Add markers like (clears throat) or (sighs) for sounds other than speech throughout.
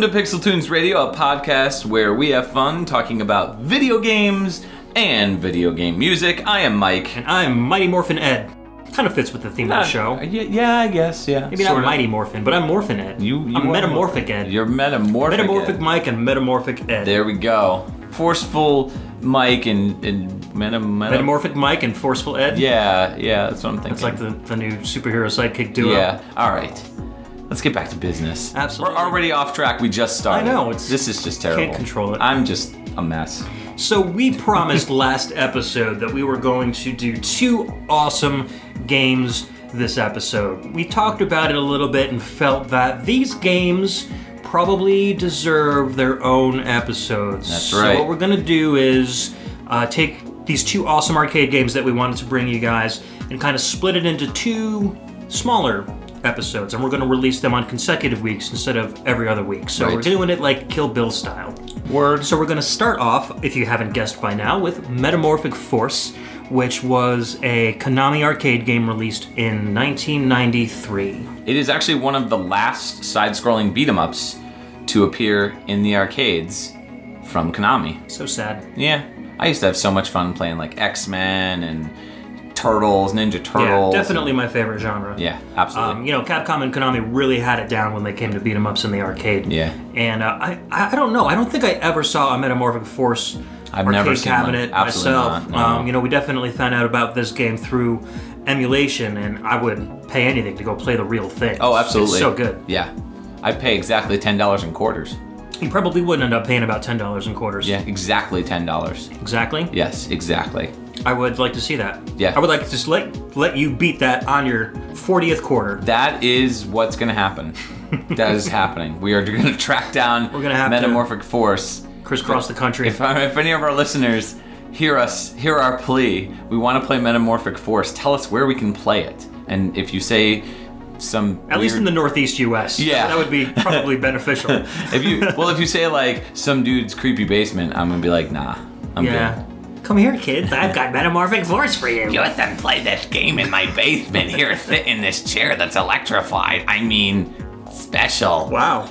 to Pixel Tunes Radio, a podcast where we have fun talking about video games and video game music. I am Mike. And I'm Mighty Morphin Ed. Kind of fits with the theme of the ah, show. Yeah, yeah, I guess, yeah. Maybe not of. Mighty Morphin, but I'm Morphin Ed. You, you I'm are Metamorphic Ed. You're metamorphic. Metamorphic Ed. Mike and Metamorphic Ed. There we go. Forceful Mike and, and meta, meta, Metamorphic Mike and Forceful Ed. Yeah, yeah, that's what I'm thinking. It's like the, the new superhero sidekick duo. Yeah. All right. Let's get back to business. Absolutely. We're already off track. We just started. I know, it's- this is just terrible. Can't control it. I'm just a mess. So we promised (laughs) last episode that we were going to do two awesome games this episode. We talked about it a little bit and felt that these games probably deserve their own episodes. That's So right. what we're gonna do is uh, take these two awesome arcade games that we wanted to bring you guys and kind of split it into two smaller episodes and we're going to release them on consecutive weeks instead of every other week so Right. we're doing it like kill bill style Word. so we're going to start off, if you haven't guessed by now, with Metamorphic Force, which was a Konami arcade game released in 1993. It is actually one of the last side-scrolling beat 'em ups to appear in the arcades from Konami. So sad. Yeah, I used to have so much fun playing like X-Men and Turtles, Ninja Yeah, Turtles. definitely my favorite genre. Yeah, absolutely. Um, you know, Capcom and Konami really had it down when they came to beat 'em ups in the arcade. Yeah. And uh, I, I don't know. I don't think I ever saw a Metamorphic Force I've arcade never seen one. cabinet myself. no. Um, you know, we definitely found out about this game through emulation, and I would pay anything to go play the real thing. oh, absolutely. It's so good. Yeah, I'd pay exactly ten dollars in quarters. You probably wouldn't end up paying about ten dollars in quarters. Yeah, exactly ten dollars. Exactly. Yes, exactly. I would like to see that. Yeah. I would like to just let let you beat that on your 40th quarter. That is what's gonna happen. (laughs) that is happening. We are gonna track down We're gonna have to- Metamorphic Force. Crisscross the country. If, uh, if any of our listeners hear us, hear our plea, we want to play Metamorphic Force. Tell us where we can play it. And if you say some, At least in the Northeast U.S. Yeah. That would be probably beneficial. (laughs) if you well, if you say like some dude's creepy basement, I'm gonna be like, nah, I'm yeah. Come here, kids. I've got Metamorphic Force for you. You let them play this game in my basement. Here, sit in this chair that's electrified. I mean, special. Wow.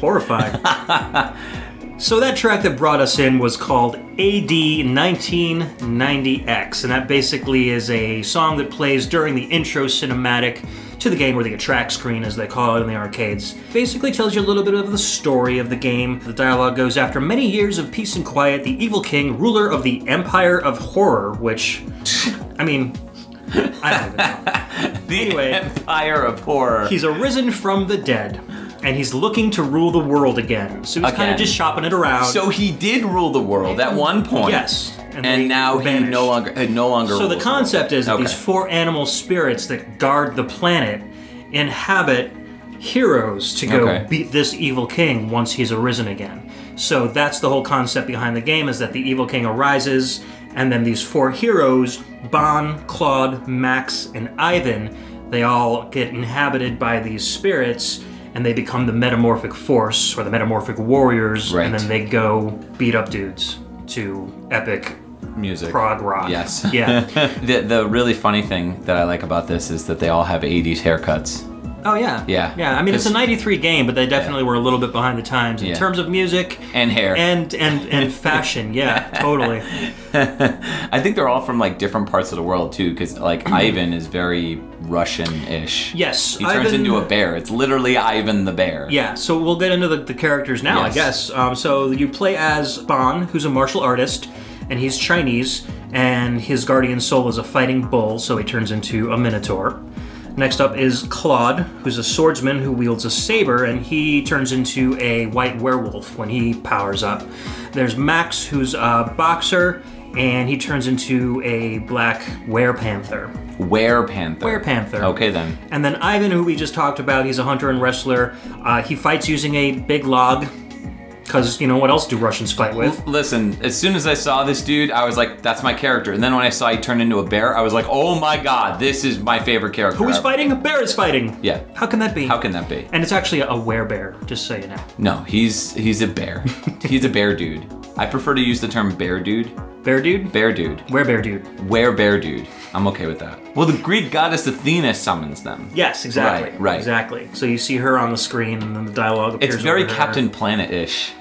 Horrifying. (laughs) so that track that brought us in was called AD 1990X, and that basically is a song that plays during the intro cinematic to the game, or the attract screen as they call it in the arcades. Basically tells you a little bit of the story of the game. The dialogue goes after many years of peace and quiet, the evil king, ruler of the Empire of Horror, which, I mean, I don't even know. (laughs) The Anyway. Empire of Horror. He's arisen from the dead, and he's looking to rule the world again. So he's kind of just shopping it around. So he did rule the world at one point. yes, And, they now he no longer uh, no longer. So the concept is that Okay. these four animal spirits that guard the planet inhabit heroes to go Okay. beat this evil king once he's arisen again. So that's the whole concept behind the game is that the evil king arises and then these four heroes, Bon, Claude, Max, and Ivan, they all get inhabited by these spirits and they become the metamorphic force or the metamorphic warriors Right. and then they go beat up dudes to epic music. prog rock. Yes. (laughs) Yeah. (laughs) the the really funny thing that I like about this is that they all have 80s haircuts. Oh yeah. Yeah. Yeah. I mean, it's a '93 game, but they definitely were a little bit behind the times in Yeah. terms of music And hair. and and and (laughs) fashion. Yeah, totally. I think they're all from like different parts of the world too, because like (clears throat) Ivan is very Russian-ish. Yes. He turns Ivan- into a bear. It's literally Ivan the bear. Yeah. So we'll get into the, the characters now, Yes. I guess. Um, so you play as Bon, who's a martial artist, and he's Chinese, and his guardian soul is a fighting bull, so he turns into a minotaur. Next up is Claude, who's a swordsman who wields a saber, and he turns into a white werewolf when he powers up. There's Max, who's a boxer, and he turns into a black werepanther. Werepanther. Werepanther. Okay then. And then Ivan, who we just talked about, he's a hunter and wrestler. Uh, he fights using a big log, because, you know, what else do Russians fight with? Listen, as soon as I saw this dude, I was like, that's my character. And then when I saw he turn into a bear, I was like, oh my god, this is my favorite character. Who is ever. fighting? A bear is fighting. Yeah. How can that be? How can that be? And it's actually a werebear, just so you know. No, he's he's a bear. (laughs) he's a bear dude. I prefer to use the term bear dude Bear dude? Bear dude. Where bear dude? Where bear dude. I'm okay with that. Well, the Greek goddess Athena summons them. Yes, exactly. Right, right. Exactly. So you see her on the screen and then the dialogue appears. It's very. Captain Planet-ish.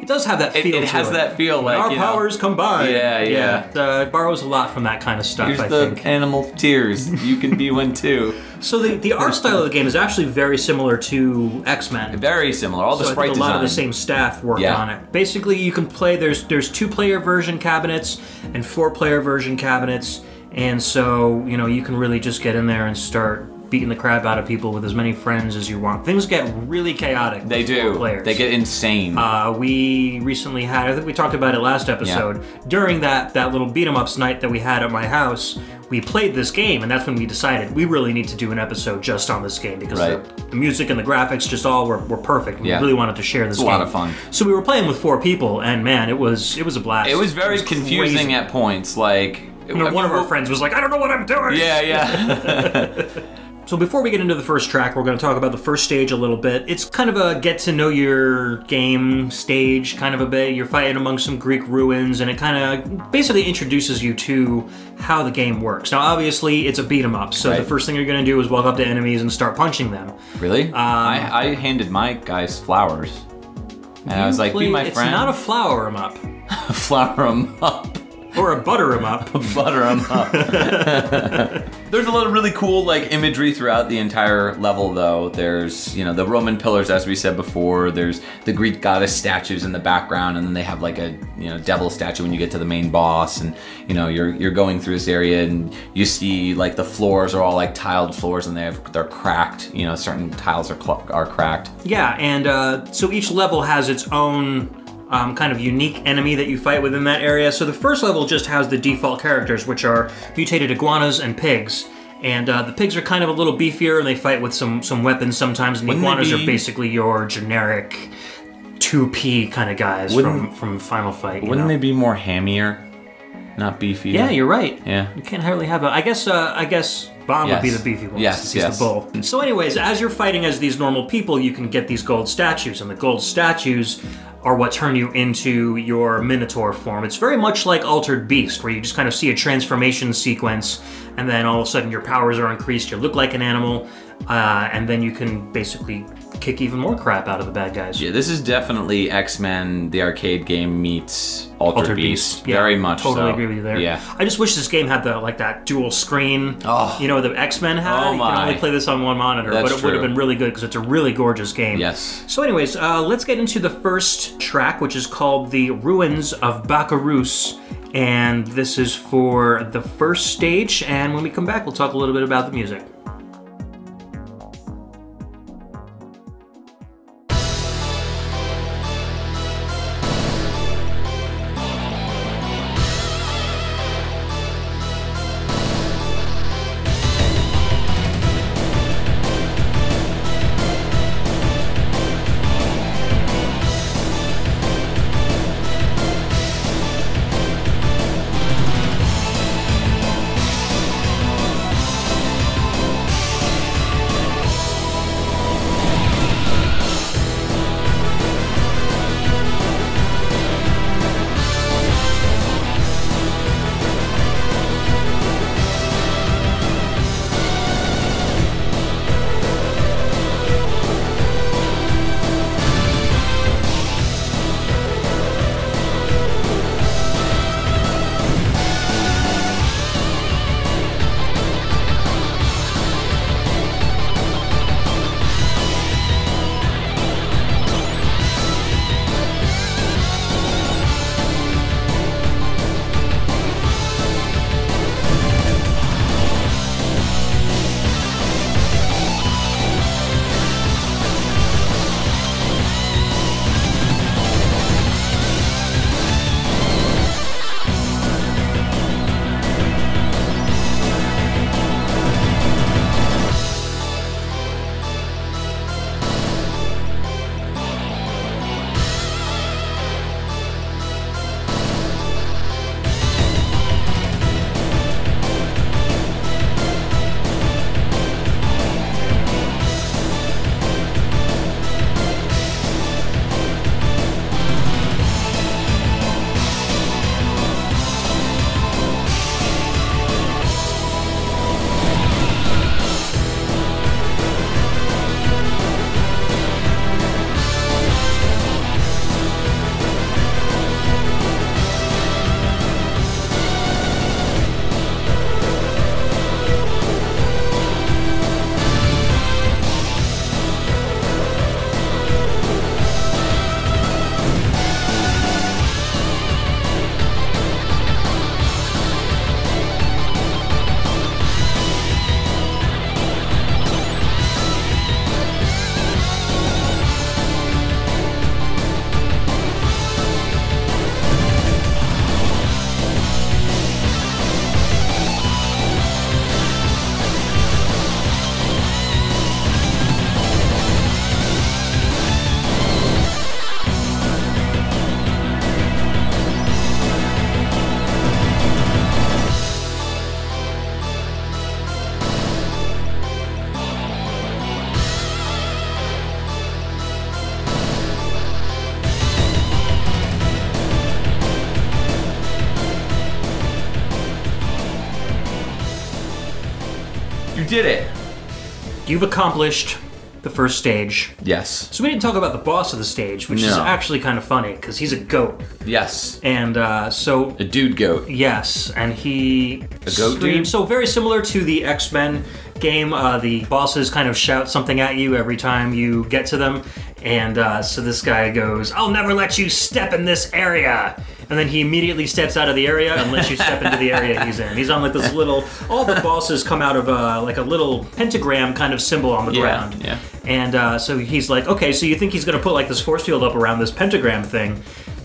It does have that feel it to has that feel like, our you know- powers combine. Yeah, yeah. Uh, it borrows a lot from that kind of stuff, Here's I the think. animal tears. You can be one too. (laughs) So the, the art style of the game is actually very similar to X Men. Very similar. All the So I think a lot design. of the same staff worked Yeah. on it. Basically, you can play. There's there's two player version cabinets and four player version cabinets, and so you know you can really just get in there and start beating the crap out of people with as many friends as you want. Things get really chaotic. They do. Players. They get insane. Uh, we recently had, I think we talked about it last episode. During that that little beat 'em ups night that we had at my house, we played this game, and that's when we decided we really need to do an episode just on this game because Right. the, the music and the graphics just all were, were perfect. We Yeah. really wanted to share this a game. lot of fun. So we were playing with four people, and man, it was it was a blast. it was very confusing crazy. at points. Like You know, one of our friends was like, "I don't know what I'm doing." Yeah, yeah. (laughs) (laughs) So before we get into the first track, we're going to talk about the first stage a little bit. It's kind of a get to know your game stage, kind of a bit. You're fighting among some Greek ruins, and it kind of basically introduces you to how the game works. Now, obviously, it's a beat 'em up, so Right. the first thing you're going to do is walk up to enemies and start punching them. really? Um, I, I handed my guys flowers. And I was like, play- be my friend. it's not a flower 'em up (laughs) flower them up. Or a butter 'em up. (laughs) butter them up. (laughs) There's a lot of really cool like imagery throughout the entire level, though. There's you know the Roman pillars, as we said before. There's the Greek goddess statues in the background, and then they have like a you know devil statue when you get to the main boss. And you know you're you're going through this area, and you see like the floors are all like tiled floors, and they have they're cracked. You know certain tiles are are cracked. Yeah, and uh, so each level has its own um, kind of unique enemy that you fight within that area. So the first level just has the default characters, which are mutated iguanas and pigs. And uh, the pigs are kind of a little beefier, and they fight with some some weapons sometimes. And the Wouldn't iguanas are basically your generic 2P kind of guys from, Wouldn't- from Final Fight. you Wouldn't know? they be more hammier, not beefy? Yeah, you're right. Yeah. You can't hardly have a. I guess. Uh, I guess Bon would be the beefy one. Yes, he's yes. the bull. So, anyways, as you're fighting as these normal people, you can get these gold statues, and the gold statues are what turn you into your Minotaur form. It's very much like Altered Beast, where you just kind of see a transformation sequence, and then all of a sudden your powers are increased. You look like an animal, uh, and then you can basically kick even more crap out of the bad guys. Yeah, this is definitely X Men, the arcade game meets Altered, Altered Beast. Beast. Yeah, Very much Totally so. agree with you there. Yeah. I just wish this game had the like that dual screen. Oh. You know, the X Men had. Oh my. You can only play this on one monitor, That's but it would have been really good because it's a really gorgeous game. Yes. So, anyways, uh, let's get into the first track, which is called "The Ruins of Bakyarous," and this is for the first stage. And when we come back, we'll talk a little bit about the music. Did it. You've accomplished the first stage. Yes. So we didn't talk about the boss of the stage, which is actually kind of funny because he's a goat, Yes. and uh, so A dude goat. Yes, and he A goat dude? So very similar to the X Men game. Uh, the bosses kind of shout something at you every time you get to them, and uh, so this guy goes, "I'll never let you step in this area." And then he immediately steps out of the area and lets you step into the area he's in. He's on like this little. All the bosses come out of uh, like a little pentagram kind of symbol on the Yeah, ground. yeah. And uh, so he's like, okay, so you think he's going to put like this force field up around this pentagram thing.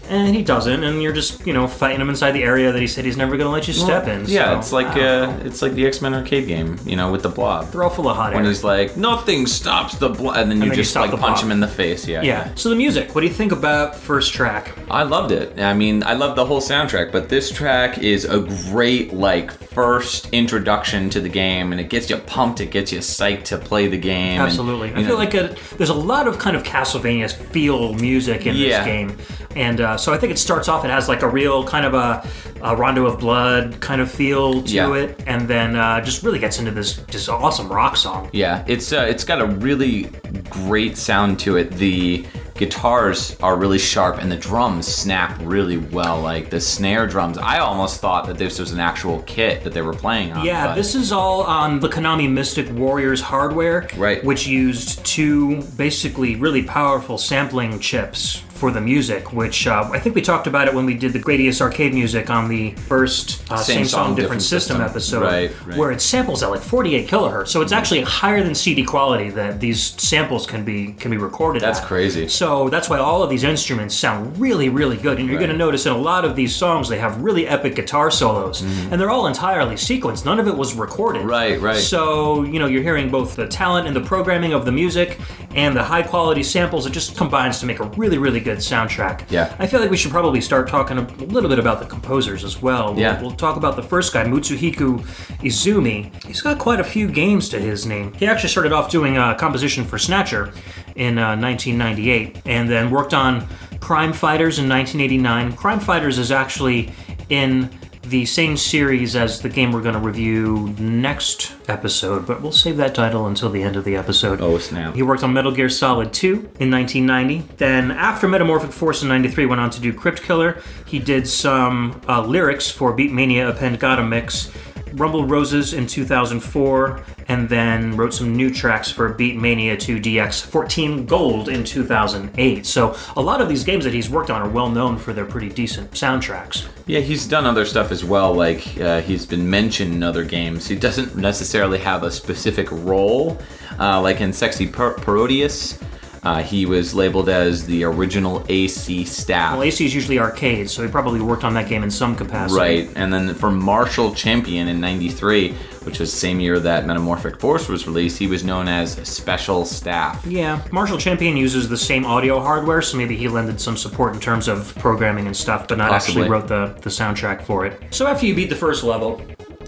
And he doesn't, and you're just, you know, fighting him inside the area that he said he's never going to let you step in. Yeah, so, it's like wow. uh, it's like the X Men arcade game, you know, with the blob. they're all full of hot When air. he's like, nothing stops the blob, and then you then just stop like punch blob. him in the face. Yeah. Yeah. So the music, what do you think about first track? I loved it. I mean, I love the whole soundtrack, but this track is a great like first introduction to the game, and it gets you pumped. It gets you psyched to play the game. and, Absolutely. I you feel know, like a, there's a lot of kind of Castlevania feel music in Yeah. this game. And uh, so I think it starts off, it has like a real kind of a, a Rondo of Blood kind of feel to Yeah. it. And then uh, just really gets into this just awesome rock song. Yeah, it's uh, it's got a really great sound to it. The guitars are really sharp and the drums snap really well. Like the snare drums, I almost thought that this was an actual kit that they were playing on. Yeah, but- this is all on the Konami Mystic Warriors hardware, Right. Which used two basically really powerful sampling chips for the music. Which uh, I think we talked about it when we did the Gradius arcade music on the first uh, same, song, different, system, episode, Right, right. where it samples at like 48 kilohertz. So it's actually higher than CD quality that these samples can be can be recorded. That's at. crazy. So that's why all of these instruments sound really, really good. And you're Right. going to notice in a lot of these songs, they have really epic guitar solos. And they're all entirely sequenced. None of it was recorded. Mm-hmm. Right, right. So, you know, you're hearing both the talent and the programming of the music and the high quality samples. It just combines to make a really, really good soundtrack. Yeah. I feel like we should probably start talking a little bit about the composers as well. We'll, Yeah. we'll talk about the first guy, Mutsuhiko Izumi. He's got quite a few games to his name. He actually started off doing a composition for Snatcher in uh, 1998 and then worked on Crime Fighters in 1989. Crime Fighters is actually in the same series as the game we're going to review next episode, but we'll save that title until the end of the episode. Oh, snap. He worked on Metal Gear Solid 2 in 1990. Then, after Metamorphic Force in 93, went on to do Crypt Killer. He did some uh, lyrics for Beatmania Append Gotta Mix, Rumble Roses in 2004, and then wrote some new tracks for Beatmania 2 DX 14 Gold in 2008. So, a lot of these games that he's worked on are well known for their pretty decent soundtracks. Yeah, he's done other stuff as well. Like uh, he's been mentioned in other games. He doesn't necessarily have a specific role. Uh, like in Sexy per- Parodius, uh, he was labeled as the original AC staff. Well, AC is usually arcade, so he probably worked on that game in some capacity. Right, and then for Martial Champion in '93, which was the same year that Metamorphic Force was released, he was known as Special Staff. Yeah, Martial Champion uses the same audio hardware, so maybe he lended some support in terms of programming and stuff, but not Possibly. actually wrote the, the soundtrack for it. So after you beat the first level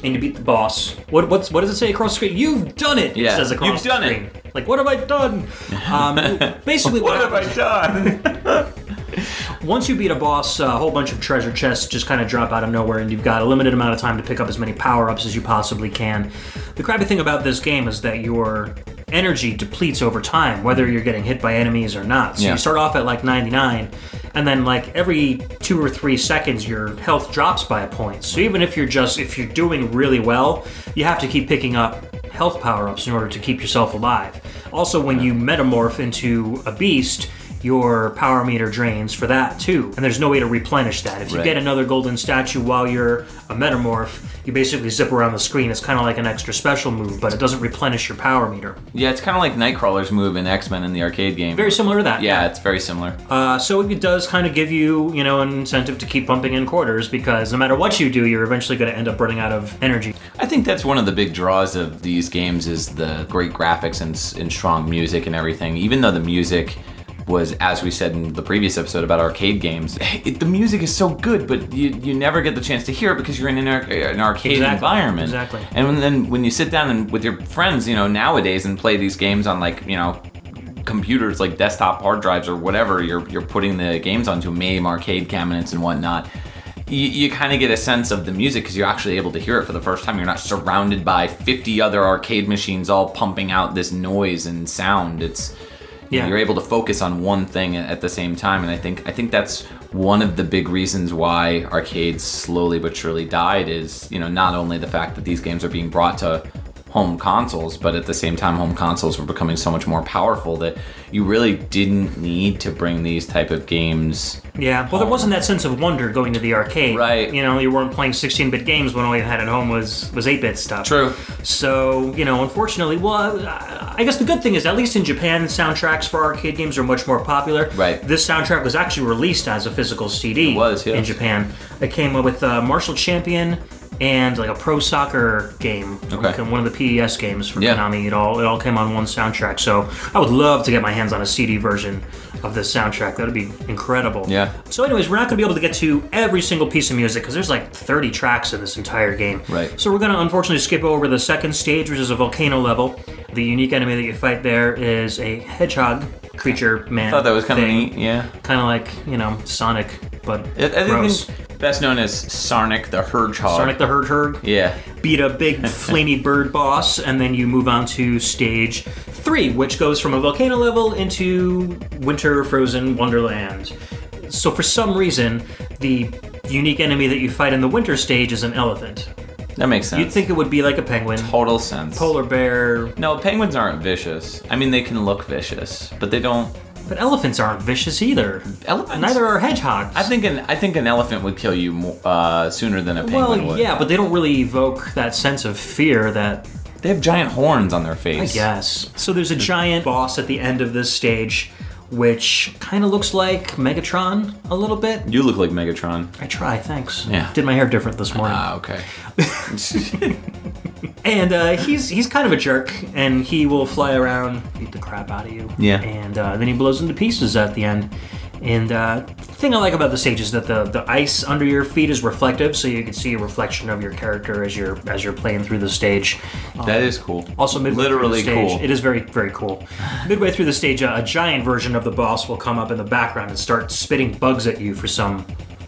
and you beat the boss, what what's what does it say across the screen? You've done it. Yeah, it says across you've done the it. Like what have I done? Um, (laughs) basically, what, have I done? (laughs) once you beat a boss, a whole bunch of treasure chests just kind of drop out of nowhere, and you've got a limited amount of time to pick up as many power ups as you possibly can. The crappy thing about this game is that your energy depletes over time, whether you're getting hit by enemies or not. So Yeah. you start off at like 99, and then like every two or three seconds, your health drops by a point. So even if you're just if you're doing really well, you have to keep picking up health power ups in order to keep yourself alive. Also, when you metamorph into a beast, your power meter drains for that too, and there's no way to replenish that. If you Right. get another golden statue while you're a metamorph, you basically zip around the screen. It's kind of like an extra special move, but it doesn't replenish your power meter. yeah, it's kind of like Nightcrawler's move in X Men in the arcade game. Very similar to that. yeah, it's very similar. Uh, so it does kind of give you, you know, an incentive to keep pumping in quarters because no matter what you do, you're eventually going to end up running out of energy. I think that's one of the big draws of these games is the great graphics and, and strong music and everything. Even though the music was, as we said in the previous episode about arcade games, (laughs) it, the music is so good, but you, you never get the chance to hear it because you're in an, ar- an arcade Exactly, environment. exactly. And when, then when you sit down and with your friends, you know, nowadays and play these games on like, you know, computers like desktop hard drives or whatever you're you're putting the games onto MAME arcade cabinets and whatnot. you, you kind of get a sense of the music because you're actually able to hear it for the first time. You're not surrounded by 50 other arcade machines all pumping out this noise and sound. It's Yeah. you're able to focus on one thing at the same time, and I think I think that's one of the big reasons why arcades slowly but surely died. Is you know not only the fact that these games are being brought to home consoles, but at the same time, home consoles were becoming so much more powerful that you really didn't need to bring these type of games Yeah, well, there wasn't that sense of wonder going to the arcade. Right. You know, you weren't playing 16-bit games when all you had at home was was 8-bit stuff. True. So, you know, unfortunately, well, I guess the good thing is, at least in Japan, soundtracks for arcade games are much more popular. Right. This soundtrack was actually released as a physical CD. It was, yes. in Japan. It came with uh, Martial Champion and like a pro soccer game. Okay. One of the PES games from Yeah. Konami. It all it all came on one soundtrack. So I would love to get my hands on a CD version of this soundtrack. That would be incredible. Yeah. So, anyways, we're not going to be able to get to every single piece of music because there's like 30 tracks in this entire game. Right. So we're going to unfortunately skip over the second stage, which is a volcano level. The unique enemy that you fight there is a hedgehog creature man. I thought that was kind of neat. Yeah. Kind of like you know Sonic, but I, I gross. best known as Sarnik the Hedgehog. Sonic the Hedgehog. Yeah. beat a big (laughs) flamey bird boss, and then you move on to stage three, which goes from a volcano level into winter frozen wonderland. So for some reason, the unique enemy that you fight in the winter stage is an elephant. That makes sense. You'd think it would be like a penguin, total sense. polar bear, No, penguins aren't vicious. I mean, they can look vicious, but they don't. but elephants aren't vicious either. Elephants. Neither are hedgehogs. I think an I think an elephant would kill you uh, sooner than a penguin Well, would. yeah, but they don't really evoke that sense of fear that They have giant horns on their face. I guess. So there's a giant boss at the end of this stage, which kind of looks like Megatron a little bit. You look like Megatron. I try, thanks. Yeah. Did my hair different this morning. Ah, okay. (laughs) and uh, he's he's kind of a jerk, and he will fly around, beat the crap out of you. Yeah. And uh, then he blows into pieces at the end. And uh, the thing I like about the stage is that the, the ice under your feet is reflective, so you can see a reflection of your character as you're as you're playing through the stage. that is cool. Also, midway literally through the stage, cool. It is very, very cool. Midway through the stage, a, a giant version of the boss will come up in the background and start spitting bugs at you for some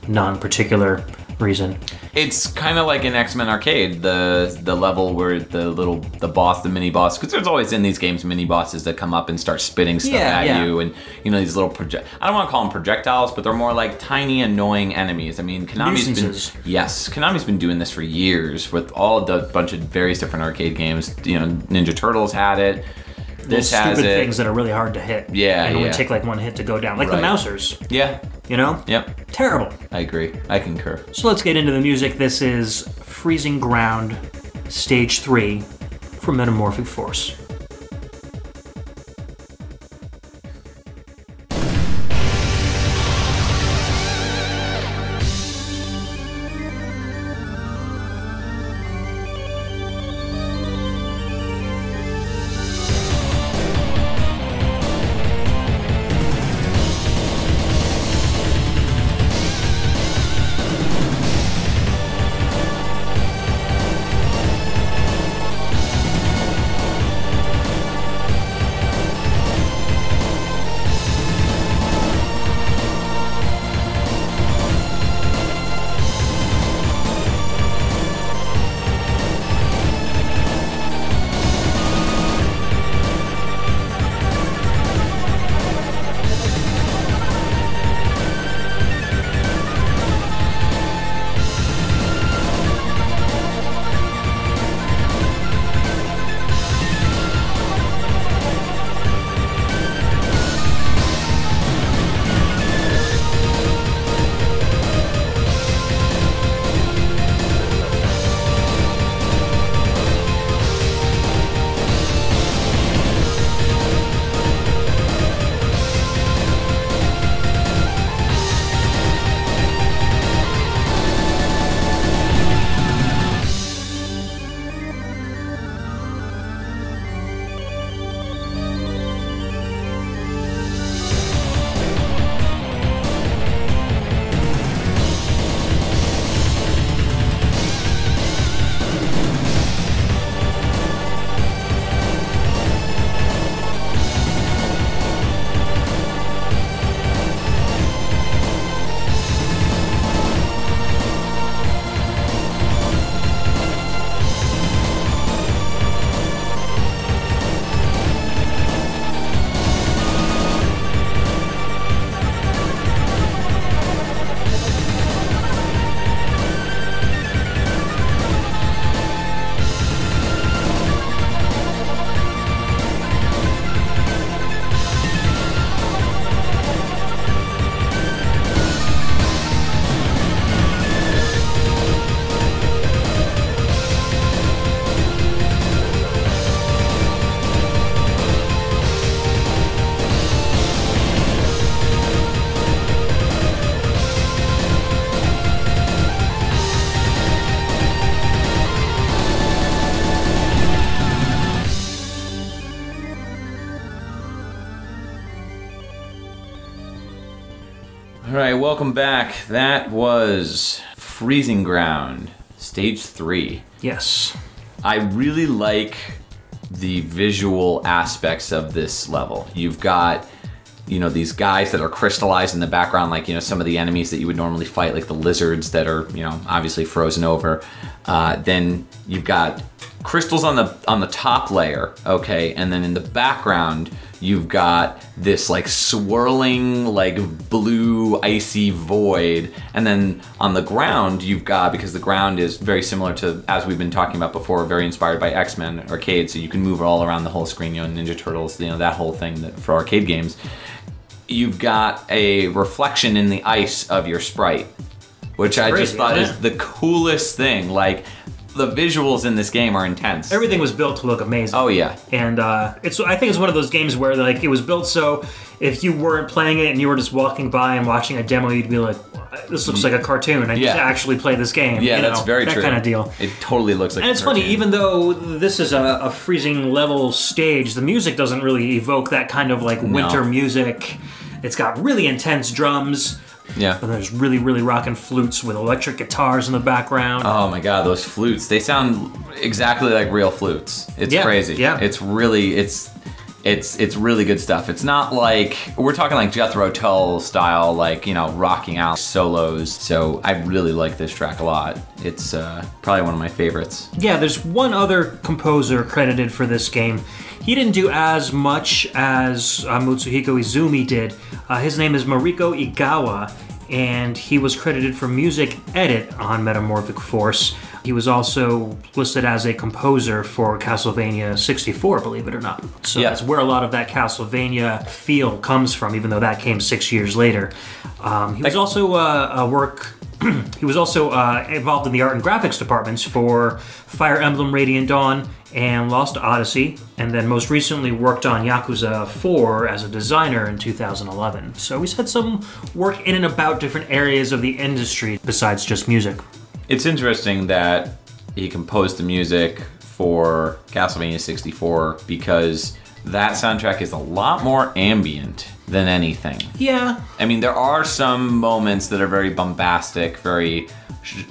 non-particular reason. It's kind of like in X Men Arcade, the the level where the little the boss, the mini boss, because there's always in these games mini bosses that come up and start spitting stuff Yeah, at yeah. you, and you know these little project. I don't want to call them projectiles, but they're more like tiny annoying enemies. I mean, Konami's Nuisances. been yes, Konami's been doing this for years with all the bunch of various different arcade games. You know, Ninja Turtles had it. This stupid things that are really hard to hit. Yeah, and only yeah. take like one hit to go down, like Right. the Mousers. yeah. You know, Yep. terrible. I agree. I concur. So let's get into the music. This is Freezing Ground, Stage Three, from Metamorphic Force. Welcome back. That was Freezing Ground, Stage 3. Yes. I really like the visual aspects of this level. You've got, you know, these guys that are crystallized in the background, like, you know, some of the enemies that you would normally fight, like the lizards that are, you know, obviously frozen over. Uh, then you've got crystals on the on the top layer, okay, and then in the background you've got this like swirling like blue icy void and then on the ground you've got because the ground is very similar to as we've been talking about before very inspired by x-men arcade so you can move all around the whole screen you know ninja turtles you know that whole thing that for arcade games. You've got a reflection in the ice of your sprite which i just thought is the coolest thing. Like the visuals in this game are intense Everything was built to look amazing. oh yeah And uh, it's I think it's one of those games where like it was built so if you weren't playing it and you were just walking by and watching a demo, you'd be like, "This looks like a cartoon." I need Yeah. to actually play this game. yeah you that's know, very that true kind of deal. it totally looks like And it's funny, even though this is a, a freezing level stage, the music doesn't really evoke that kind of like winter music. It's got really intense drums, yeah and there's really, really rocking flutes with electric guitars in the background. Oh my god, those flutes. They sound exactly like real flutes. It's Yeah, crazy. yeah. It's really it's it's it's really good stuff. It's not like we're talking like Jethro Tull style, like, you know, rocking out solos. So I really like this track a lot. It's uh, probably one of my favorites. Yeah, there's one other composer credited for this game. He didn't do as much as uh, Mutsuhiko Izumi did. Uh, his name is Mariko Egawa, and he was credited for music edit on Metamorphic Force. He was also listed as a composer for Castlevania 64, believe it or not. So Yeah. that's where a lot of that Castlevania feel comes from, even though that came six years later. Um, he was also uh, a work (clears throat) he was also uh, involved in the art and graphics departments for Fire Emblem Radiant Dawn and Lost Odyssey, and then most recently worked on Yakuza 4 as a designer in 2011. So he's had some work in and about different areas of the industry besides just music. It's interesting that he composed the music for Castlevania 64 because that soundtrack is a lot more ambient than anything. Yeah, I mean, there are some moments that are very bombastic, very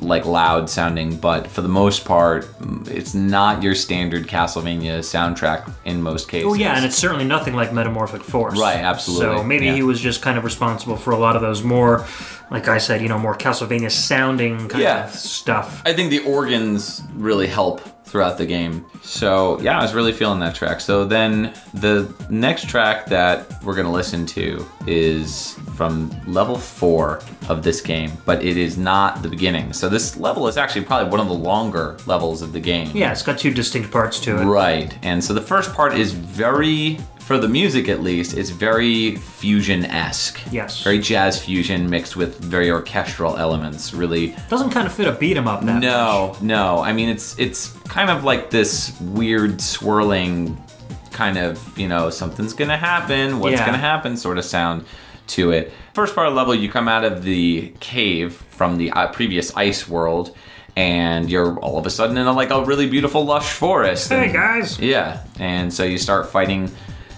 like loud sounding, but for the most part, it's not your standard Castlevania soundtrack in most cases. Oh yeah, and it's certainly nothing like Metamorphic Force. Right, absolutely, So maybe yeah. he was just kind of responsible for a lot of those more, like I said, you know, more Castlevania sounding kind Yeah. of stuff. I think the organs really help throughout the game. So yeah, I was really feeling that track. So then the next track that we're gonna listen to is from level four of this game, but it is not the beginning. So this level is actually probably one of the longer levels of the game. Yeah, it's got two distinct parts to it. Right. And so the first part is very, for the music at least, it's very fusion esque. Yes. Very jazz fusion mixed with very orchestral elements. Really. Doesn't kind of fit a beat 'em up that much. No, no. I mean, it's it's kind of like this weird swirling kind of, you know, something's gonna happen, what's Yeah. gonna happen sort of sound to it. First part of the level, you come out of the cave from the uh, previous ice world, and you're all of a sudden in a, like a really beautiful lush forest. Hey and- guys. yeah, and so you start fighting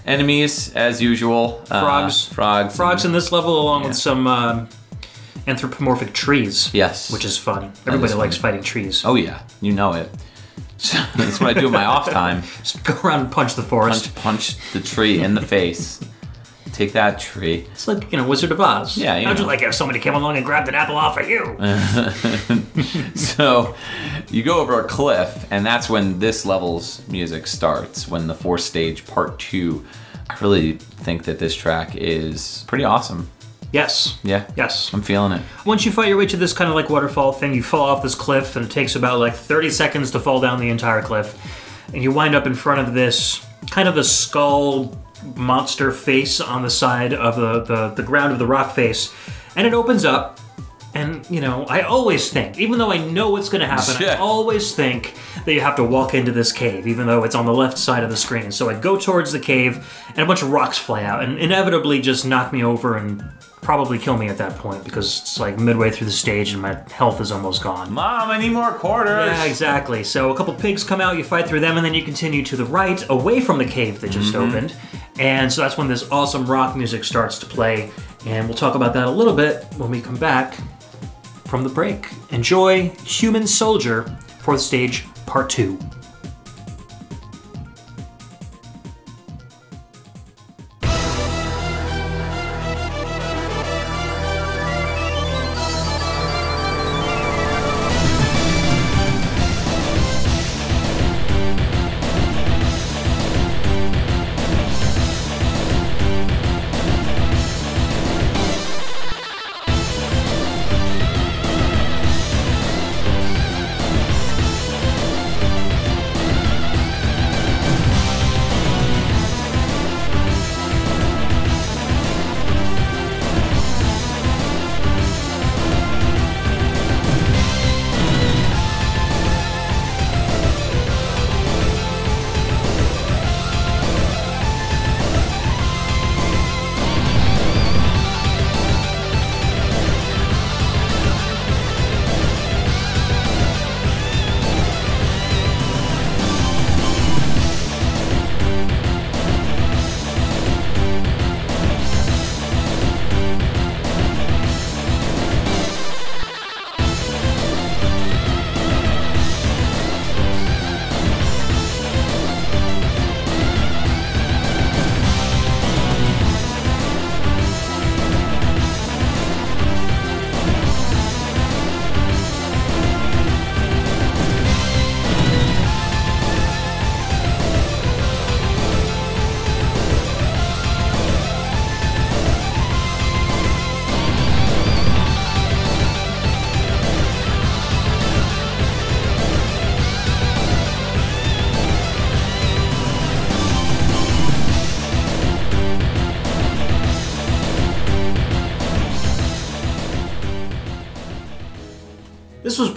enemies as usual. Uh, Frogs. frogs, Frogs in this level, along Yeah. with some um, anthropomorphic trees. Yes. Which is fun. Everybody is likes fun. fighting trees. Oh yeah, you know it. (laughs) That's what I do in my off time. (laughs) Just go around and punch the forest. Punch, punch the tree in the face. Take that tree. It's like, you know, Wizard of Oz. Yeah, you How'd you know. like it if somebody came along and grabbed an apple off of you? (laughs) So you go over a cliff, and that's when this level's music starts. When the fourth stage, part two. I really think that this track is pretty awesome. yes. Yeah. Yes. I'm feeling it. Once you fight your way to this kind of like waterfall thing, you fall off this cliff, and it takes about like 30 seconds to fall down the entire cliff. And you wind up in front of this kind of a skull monster face on the side of the, the, the ground of the rock face. And it opens up. And, you know, I always think, even though I know what's going to happen, I always think that you have to walk into this cave, even though it's on the left side of the screen. So I go towards the cave, and a bunch of rocks fly out, and inevitably just knock me over and probably kill me at that point because it's like midway through the stage and my health is almost gone. Mom, I need more quarters. Yeah, exactly. So a couple pigs come out, you fight through them, and then you continue to the right, away from the cave that just mm-hmm. opened. And so that's when this awesome rock music starts to play. And we'll talk about that a little bit when we come back from the break. Enjoy Human Soldier for the stage part two.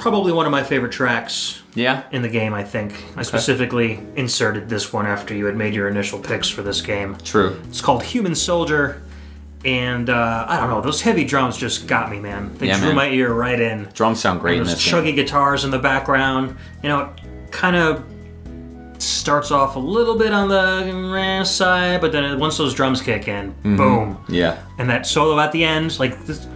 Probably one of my favorite tracks Yeah. in the game, I think. I specifically inserted this one after you had made your initial picks for this game. True. It's called Human Soldier, and uh, I don't know, those heavy drums just got me, man. They Yeah, drew man. my ear right in. Drums sound great in Those this game. chuggy guitars in the background. You know, it kind of starts off a little bit on the eh, side, but then once those drums kick in, Mm-hmm. boom. Yeah. And that solo at the end, like, this,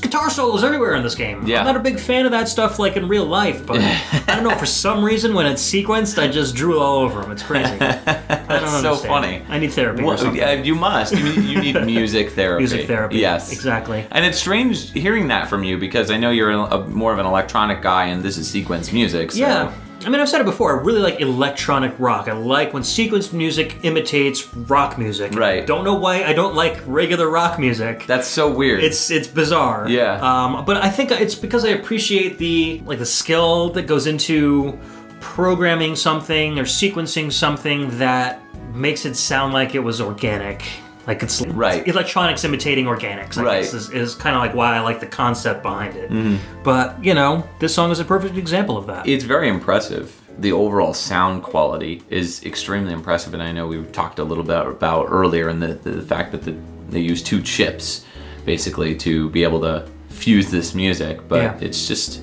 guitar solos everywhere in this game. Yeah. I'm not a big fan of that stuff, like in real life, but I don't know, for some reason, when it's sequenced, I just drew all over them. It's crazy. (laughs) I don't That's so funny. I need therapy Well, yeah, you must. You need, you need (laughs) music therapy. Music therapy. Yes. Exactly. And it's strange hearing that from you because I know you're a, a- more of an electronic guy and this is sequence music. So. Yeah. I mean, I've said it before. I really like electronic rock. I like when sequenced music imitates rock music. Right. Don't know why I don't like regular rock music. That's so weird. It's it's bizarre. Yeah. Um, but I think it's because I appreciate the like the skill that goes into programming something or sequencing something that makes it sound like it was organic. Like it's Right. electronics imitating organics. I Right. guess is, is kind of like why I like the concept behind it. Mm-hmm. But you know, this song is a perfect example of that. It's very impressive. The overall sound quality is extremely impressive, and I know we've talked a little bit about earlier, and the, the fact that the, they use two chips basically to be able to fuse this music, but Yeah. it's just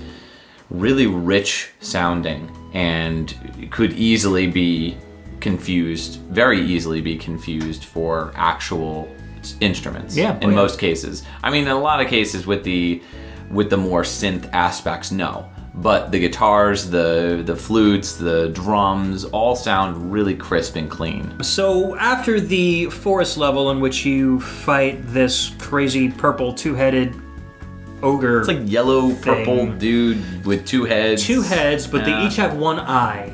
really rich sounding and could easily be confused, very easily be confused for actual instruments. Yeah, in oh yeah. most cases. I mean, in a lot of cases with the with the more synth aspects, no. But the guitars, the the flutes, the drums all sound really crisp and clean. So after the forest level in which you fight this crazy purple two-headed ogre, It's like yellow purple dude with two heads. two heads, but Yeah. they each have one eye.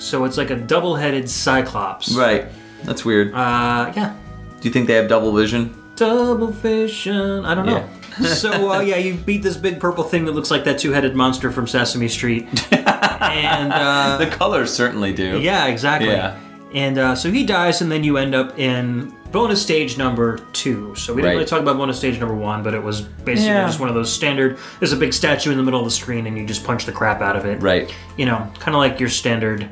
So it's like a double-headed cyclops. Right. That's weird. Uh, yeah. Do you think they have double vision? Double vision. I don't know. (laughs) so uh, yeah, you beat this big purple thing that looks like that two-headed monster from Sesame Street, (laughs) and uh, The colors certainly do. yeah, exactly. Yeah. And uh, so he dies, and then you end up in bonus stage number two. So we didn't Right. really talk about bonus stage number one, but it was basically Yeah. just one of those standard. There's a big statue in the middle of the screen, and you just punch the crap out of it. Right. You know, kind of like your standard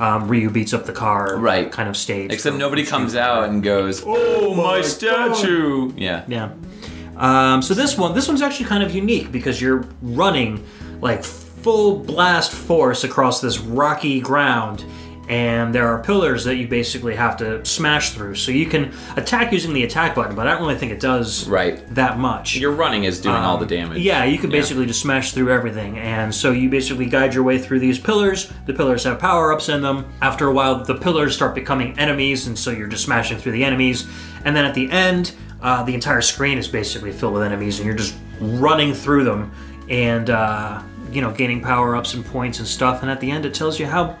um, Ryu beats up the car Right. kind of stage. Except nobody comes out and goes, "Oh, my statue!" Yeah. Yeah. Um, so this one, this one's actually kind of unique because you're running like full blast force across this rocky ground, and there are pillars that you basically have to smash through. So you can attack using the attack button, but I don't really think it does Right. that much. Your running is doing all the damage. Um, Yeah, you can basically just smash through everything. And so you basically guide your way through these pillars. The pillars have power ups in them. After a while, the pillars start becoming enemies, and so you're just smashing through the enemies. And then at the end, uh, the entire screen is basically filled with enemies, and you're just running through them and, uh, you know, gaining power ups and points and stuff. And at the end, it tells you how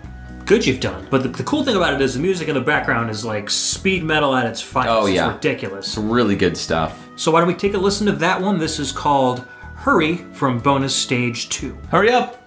good you've done. But the, the cool thing about it is the music in the background is like speed metal at its finest. Oh, yeah. It's ridiculous. Really good stuff. So why don't we take a listen to that one? This is called Hurry from Bonus Stage 2. Hurry up!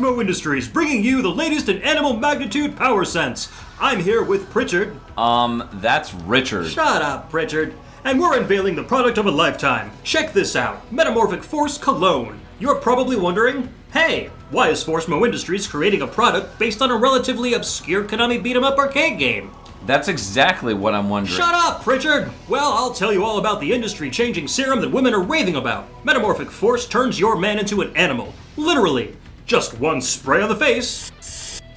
Forcemo Industries, bringing you the latest in animal magnitude power sense. I'm here with Pritchard. Um, that's Richard. Shut up, Pritchard. And we're unveiling the product of a lifetime. Check this out Metamorphic Force Cologne. You're probably wondering, hey, why is Forcemo Industries creating a product based on a relatively obscure Konami beat 'em up arcade game? That's exactly what I'm wondering. Shut up, Pritchard! Well, I'll tell you all about the industry changing serum that women are raving about. Metamorphic Force turns your man into an animal. Literally. Just one spray on the face.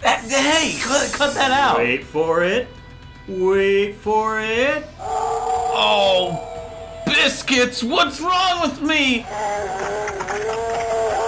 Hey, cut, cut that out. Wait for it. Wait for it. Oh, biscuits! What's wrong with me?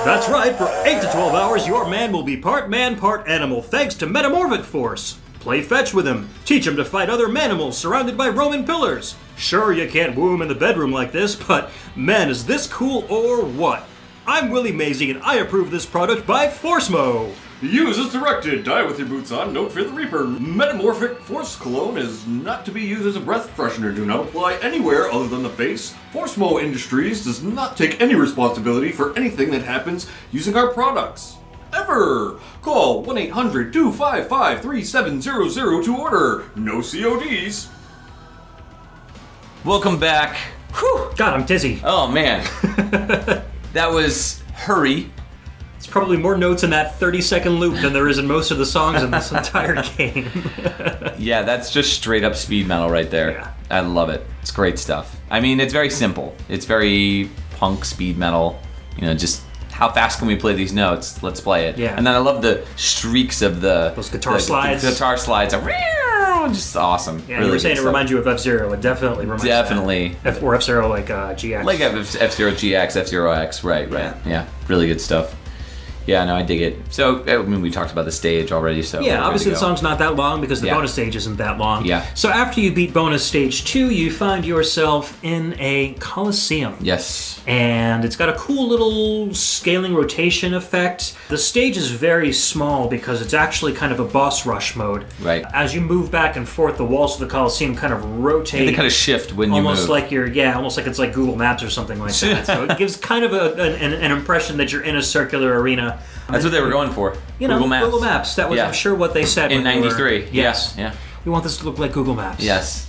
That's right, for 8 to 12 hours, your man will be part man, part animal, thanks to Metamorphic Force. Play fetch with him. Teach him to fight other manimals surrounded by Roman pillars. Sure, you can't woo him in the bedroom like this, but man, is this cool or what? I'm Willie Mazy, and I approve this product by Forcemo. Use as directed. Die with your boots on. Don't fear the Reaper. Metamorphic Force Cologne is not to be used as a breath freshener. Do not apply anywhere other than the face. Forcemo Industries does not take any responsibility for anything that happens using our products. Ever! Call 1 800 255 3700 to order. No CODs. Welcome back. Whew, God, I'm dizzy. Oh man, (laughs) that was Hurry. It's probably more notes in that 30 second loop than there is in most of the songs in this (laughs) entire game. (laughs) Yeah, that's just straight up speed metal right there. Yeah. I love it. It's great stuff. I mean, it's very simple. It's very punk speed metal. You know, just how fast can we play these notes? Let's play it. Yeah. And then I love the streaks of the Those guitar the- slides. The guitar slides. Are, just awesome. Yeah, really you were saying it reminds you of F Zero. It definitely reminds Definitely. That. F- or F Zero like uh, GX. Like F Zero GX, F Zero X, right, right. Yeah. really good stuff. Yeah, no, I dig it. So, I mean, we talked about the stage already, so. Yeah, obviously the song's not that long because the Yeah. bonus stage isn't that long. Yeah. So after you beat bonus stage two, you find yourself in a coliseum. Yes. And it's got a cool little scaling rotation effect. The stage is very small because it's actually kind of a boss rush mode. Right. As you move back and forth, the walls of the coliseum kind of rotate. They kind of shift when you almost move. like you're yeah almost like it's like google maps or something like that (laughs) so it gives kind of a, an, an impression that you're in a circular arena That's what they were going for. you know Google Maps. google maps that was Yeah. i'm sure what they said In when they were- '93. yes Yeah. we want this to look like google maps Yes.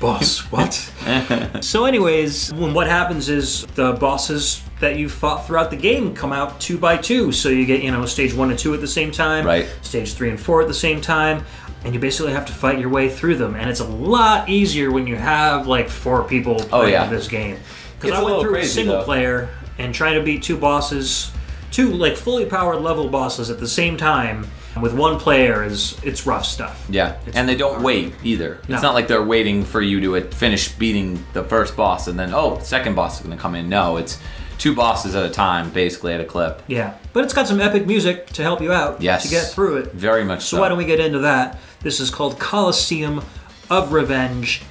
boss (laughs) what (laughs) so anyways when what happens is the bosses that you fought throughout the game come out two by two so you get you know stage one and two at the same time Right. stage three and four at the same time and you basically have to fight your way through them and it's a lot easier when you have like four people oh, playing Oh, yeah. this game because I went through a single though. player and trying to beat two bosses two like fully powered level bosses at the same time with one player is it's rough stuff Yeah, It's and they don't wait either. No. It's not like they're waiting for you to uh, finish beating the first boss and then oh, second boss is going to come in. No, it's two bosses at a time, basically at a clip. Yeah, but it's got some epic music to help you out Yes. to get through it. Very much so. So why don't we get into that? This is called Colosseum of Revenge.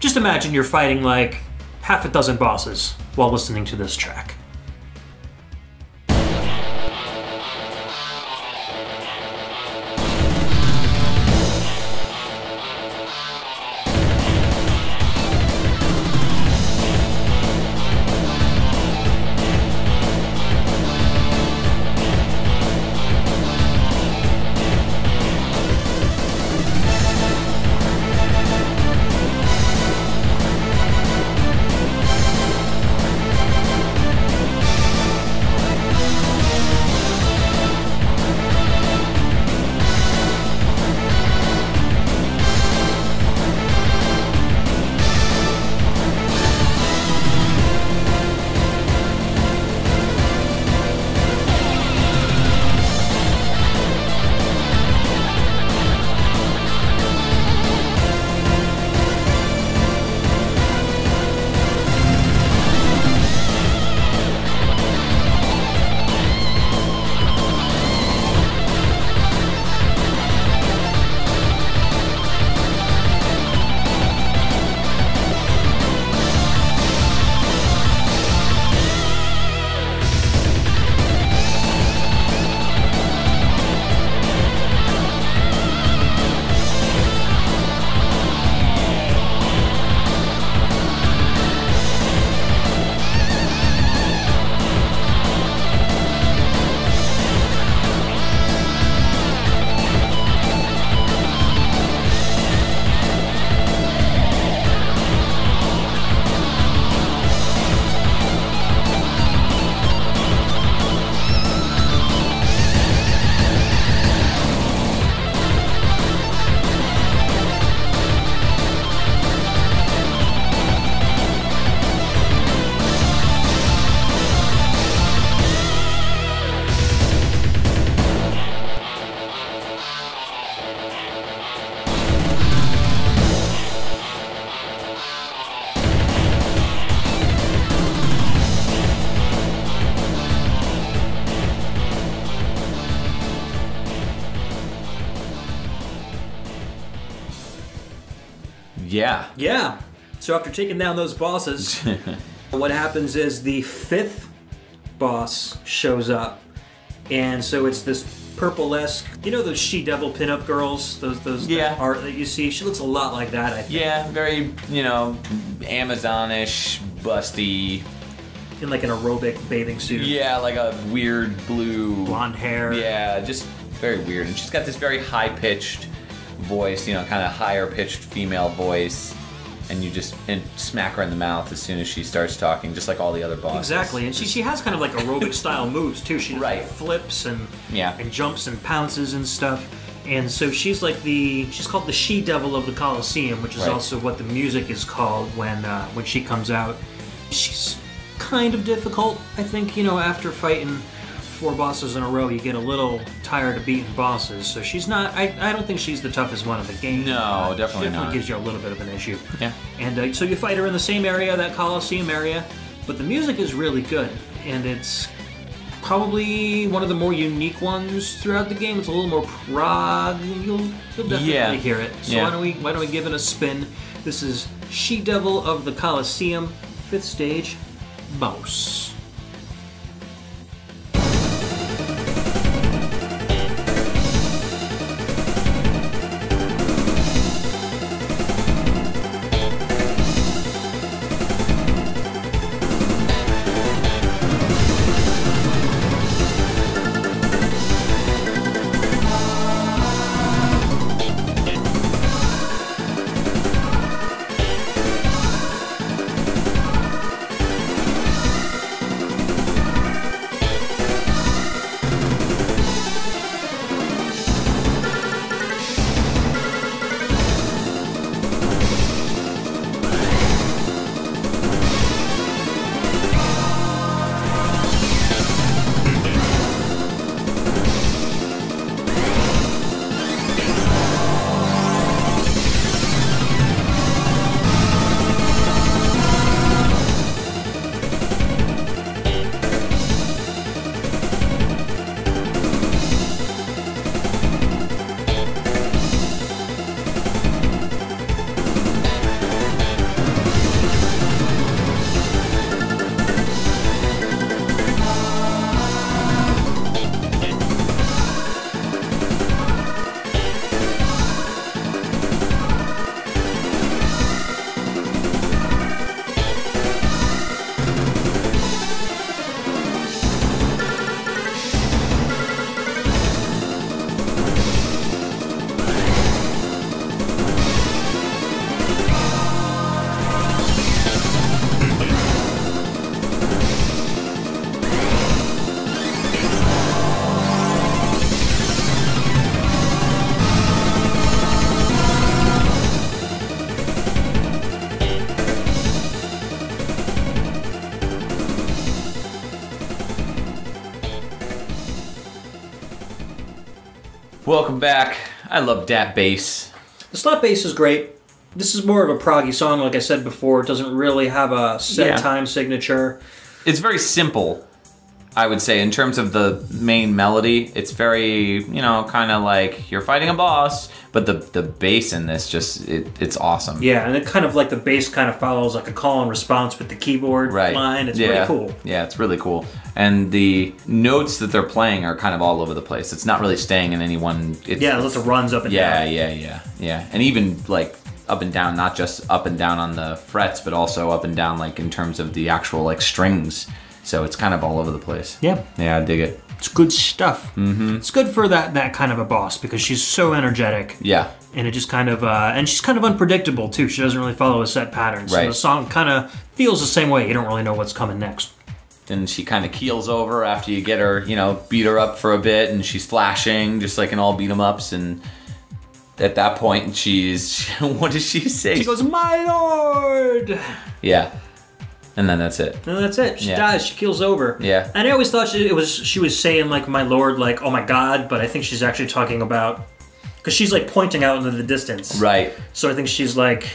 Just imagine you're fighting like half a dozen bosses while listening to this track. Yeah. Yeah. So after taking down those bosses, (laughs) what happens is the fifth boss shows up, and so it's this purple-esque. You know those she-devil pinup girls? Those those that Yeah. art that you see. She looks a lot like that. I think. Yeah, very, you know, Amazonish, busty. In like an aerobic bathing suit. Yeah, like a weird blue. Blonde hair. Yeah, just very weird. And she's got this very high pitched voice, you know, kind of higher pitched female voice. And you just and smack her in the mouth as soon as she starts talking, just like all the other bosses. Exactly, and she, she has kind of like aerobic (laughs) style moves too. She Right. flips and Yeah. and jumps and pounces and stuff. And so she's like the she's called the she devil of the Colosseum, which is Right. also what the music is called when uh, when she comes out. She's kind of difficult, I think. You know, after fighting four bosses in a row, you get a little tired of beating bosses. So she's not. I, I don't think she's the toughest one in the game. No, Uh, definitely Definitely not. gives you a little bit of an issue. Yeah. And uh, so you fight her in the same area, that Coliseum area, but the music is really good, and it's probably one of the more unique ones throughout the game. It's a little more prog. You'll, you'll definitely Yeah. hear it. So Yeah. why don't we why don't we give it a spin? This is She Devil of the Coliseum, fifth stage, Boss. Welcome back. I love that bass. The slap bass is great. This is more of a proggy song, like I said before. It doesn't really have a set Yeah. time signature. It's very simple, I would say, in terms of the main melody. It's very, you know, kind of like you're fighting a boss, but the the bass in this just it, it's awesome. Yeah, and it kind of like the bass kind of follows like a call and response with the keyboard Right. line. It's yeah. pretty cool. Yeah, it's really cool. And the notes that they're playing are kind of all over the place. It's not really staying in any one. It's, Yeah, lots of runs up and Yeah, down. yeah, yeah, yeah. And even like up and down, not just up and down on the frets, but also up and down like in terms of the actual like strings. So it's kind of all over the place. Yeah, Yeah, I dig it. it's good stuff. Mm-hmm. It's good for that that kind of a boss because she's so energetic. Yeah. and it just kind of uh, and she's kind of unpredictable too. She doesn't really follow a set pattern, so Right. the song kind of feels the same way. You don't really know what's coming next. Then she kind of keels over after you get her, you know, beat her up for a bit, and she's flashing just like in all beat 'em ups. And at that point, she's (laughs) what does she say? She goes, "My lord," yeah, and then that's it. and that's it. She Yeah. dies. She keels over. Yeah. and I always thought she, it was she was saying like, "My lord," like, "Oh my god," but I think she's actually talking about because she's like pointing out into the distance. Right. So I think she's like,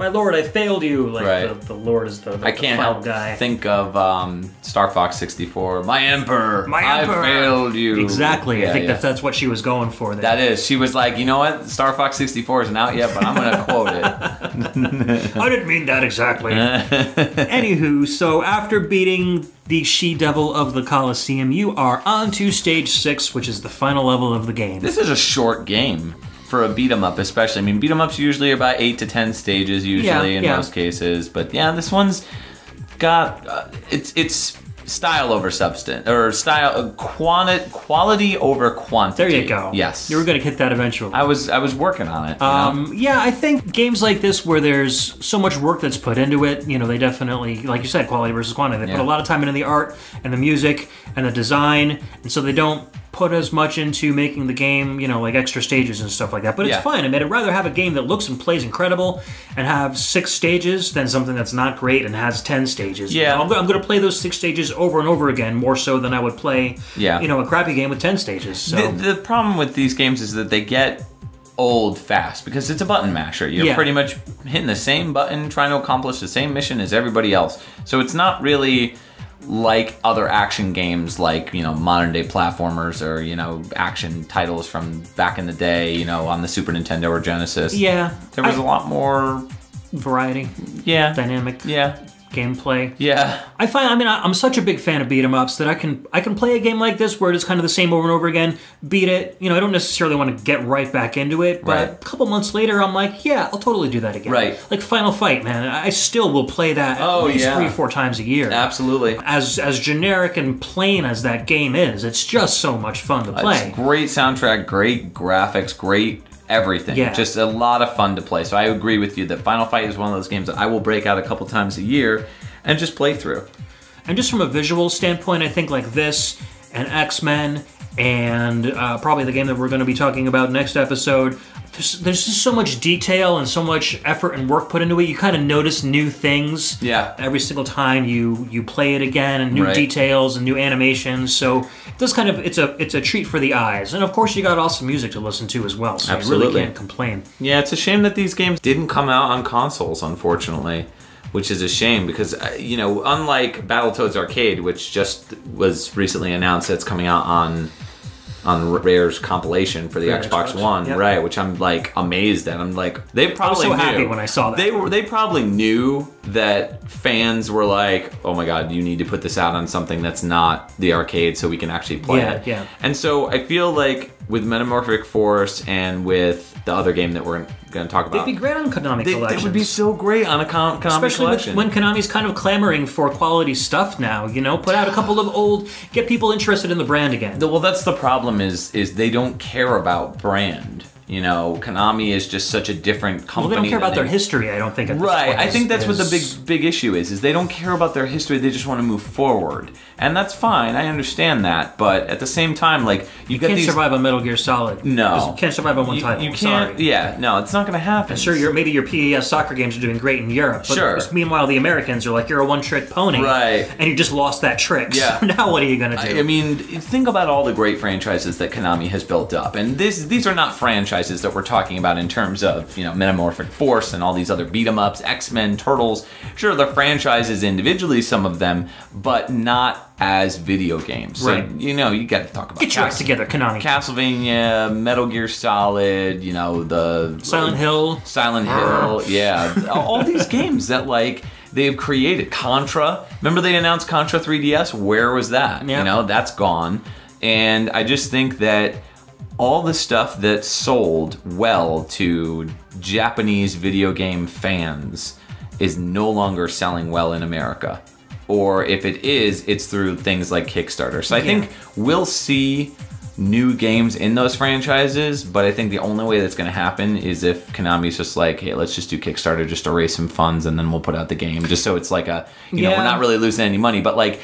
"My lord, I failed you." Like Right. the, the lord is the, the I can't the final help guy. think of um, Star Fox 64. My emperor. My emperor. I failed you. Exactly. Yeah, I think yeah. that's that's what she was going for there. That is. She was like, you know what? Star Fox 64 isn't out yet, but I'm gonna quote it. (laughs) I didn't mean that exactly. (laughs) Anywho, so after beating the she devil of the Colosseum, you are on to stage six, which is the final level of the game. This is a short game for a beat 'em up, especially. I mean, beat 'em ups usually are about eight to ten stages, usually Yeah, in yeah. most cases. But yeah, this one's got uh, it's it's style over substance or style uh, quanti- quality over quantity. There you go. Yes, You were going to hit that eventually. I was I was working on it. you know? Um, yeah, I think games like this where there's so much work that's put into it, you know, they definitely, like you said, quality versus quantity. They Yeah. put a lot of time into the art and the music and the design, and so they don't put as much into making the game, you know, like extra stages and stuff like that. But it's Yeah. fine. I mean, I'd rather have a game that looks and plays incredible and have six stages than something that's not great and has ten stages. You Yeah. know, I'm, I'm going to play those six stages over and over again, more so than I would play, Yeah. you know, a crappy game with ten stages. So. The, the problem with these games is that they get old fast because it's a button masher. You're Yeah. pretty much hitting the same button, trying to accomplish the same mission as everybody else. So it's not really like other action games like you know modern day platformers or you know action titles from back in the day you know on the super nintendo or genesis. Yeah, there was I- a lot more variety, yeah. Dynamic. Yeah gameplay. yeah I find, I mean, I- I'm such a big fan of beat 'em ups that I can I can play a game like this where it's kind of the same over and over again, beat it. You know, I don't necessarily want to get right back into it, but Right. a couple months later, I'm like, yeah, I'll totally do that again. Right. Like Final Fight, man, I still will play that at Oh, least yeah. three, four times a year. absolutely As as generic and plain as that game is, it's just so much fun to play. It's great soundtrack, great graphics, great everything. Yeah. Just a lot of fun to play. So I agree with you that Final Fight is one of those games that I will break out a couple times a year and just play through. And just from a visual standpoint, I think like this and X Men and uh, probably the game that we're going to be talking about next episode. There's, there's just so much detail and so much effort and work put into it. You kind of notice new things Yeah. every single time you you play it again, and new Right. details and new animations. So this kind of it's a it's a treat for the eyes, and of course you got awesome music to listen to as well. So you really can't complain. Yeah, it's a shame that these games didn't come out on consoles, unfortunately. Which is a shame because, uh, you know, unlike Battletoads Arcade, which just was recently announced that's coming out on on Rare's compilation for the Rare Xbox Xbox, One, yep. right? Which I'm like amazed at. I'm like, they probably so knew. happy when I saw that. They were they probably knew that fans were like, oh my god, you need to put this out on something that's not the arcade so we can actually play Yeah, it. yeah. And so I feel like with Metamorphic Force and with the other game that we're going to talk about, It'd be great on Konami they, collections. they would be so great on a Kon- Konami Especially with, collection. when Konami's kind of clamoring for quality stuff now, you know, put out a couple of old, get people interested in the brand again. Well, that's the problem is is they don't care about brand. You know, Konami is just such a different company. Well, they don't care about their history. I don't think. At this Right. I is- think that's what the big big issue is. Is they don't care about their history. They just want to move forward, and that's fine. I understand that, but at the same time, like you, You can't these. survive on Metal Gear Solid. No. you can't survive on one you, title. you I'm can't. Sorry. Yeah. No, it's not going to happen. Sure, your maybe your PES soccer games are doing great in Europe, but Sure. meanwhile the Americans are like you're a one-trick pony, Right. And you just lost that trick. Yeah. So (laughs) now what are you gonna do? I I mean, think about all the great franchises that Konami has built up, and this these are not franchises that we're talking about in terms of you know Metamorphic Force and all these other beat 'em ups, X Men, Turtles. Sure, the franchises individually, some of them, but not as video games. So, Right. you know, you got to talk about Get your act together, Konami. Castlevania, Metal Gear Solid, you know the Silent Hill. Silent Hill, yeah, (laughs) all these games that like they've created. Contra, remember they announced Contra 3DS? Where was that? Yeah. You know, that's gone. And I just think that all the stuff that sold well to Japanese video game fans is no longer selling well in America. Or if it is, it's through things like Kickstarter. So I Yeah. think we'll see new games in those franchises, but I think the only way that's going to happen is if Konami's just like, hey, let's just do Kickstarter just to raise some funds and then we'll put out the game, just so it's like a, you know, we're not really losing any money. But like,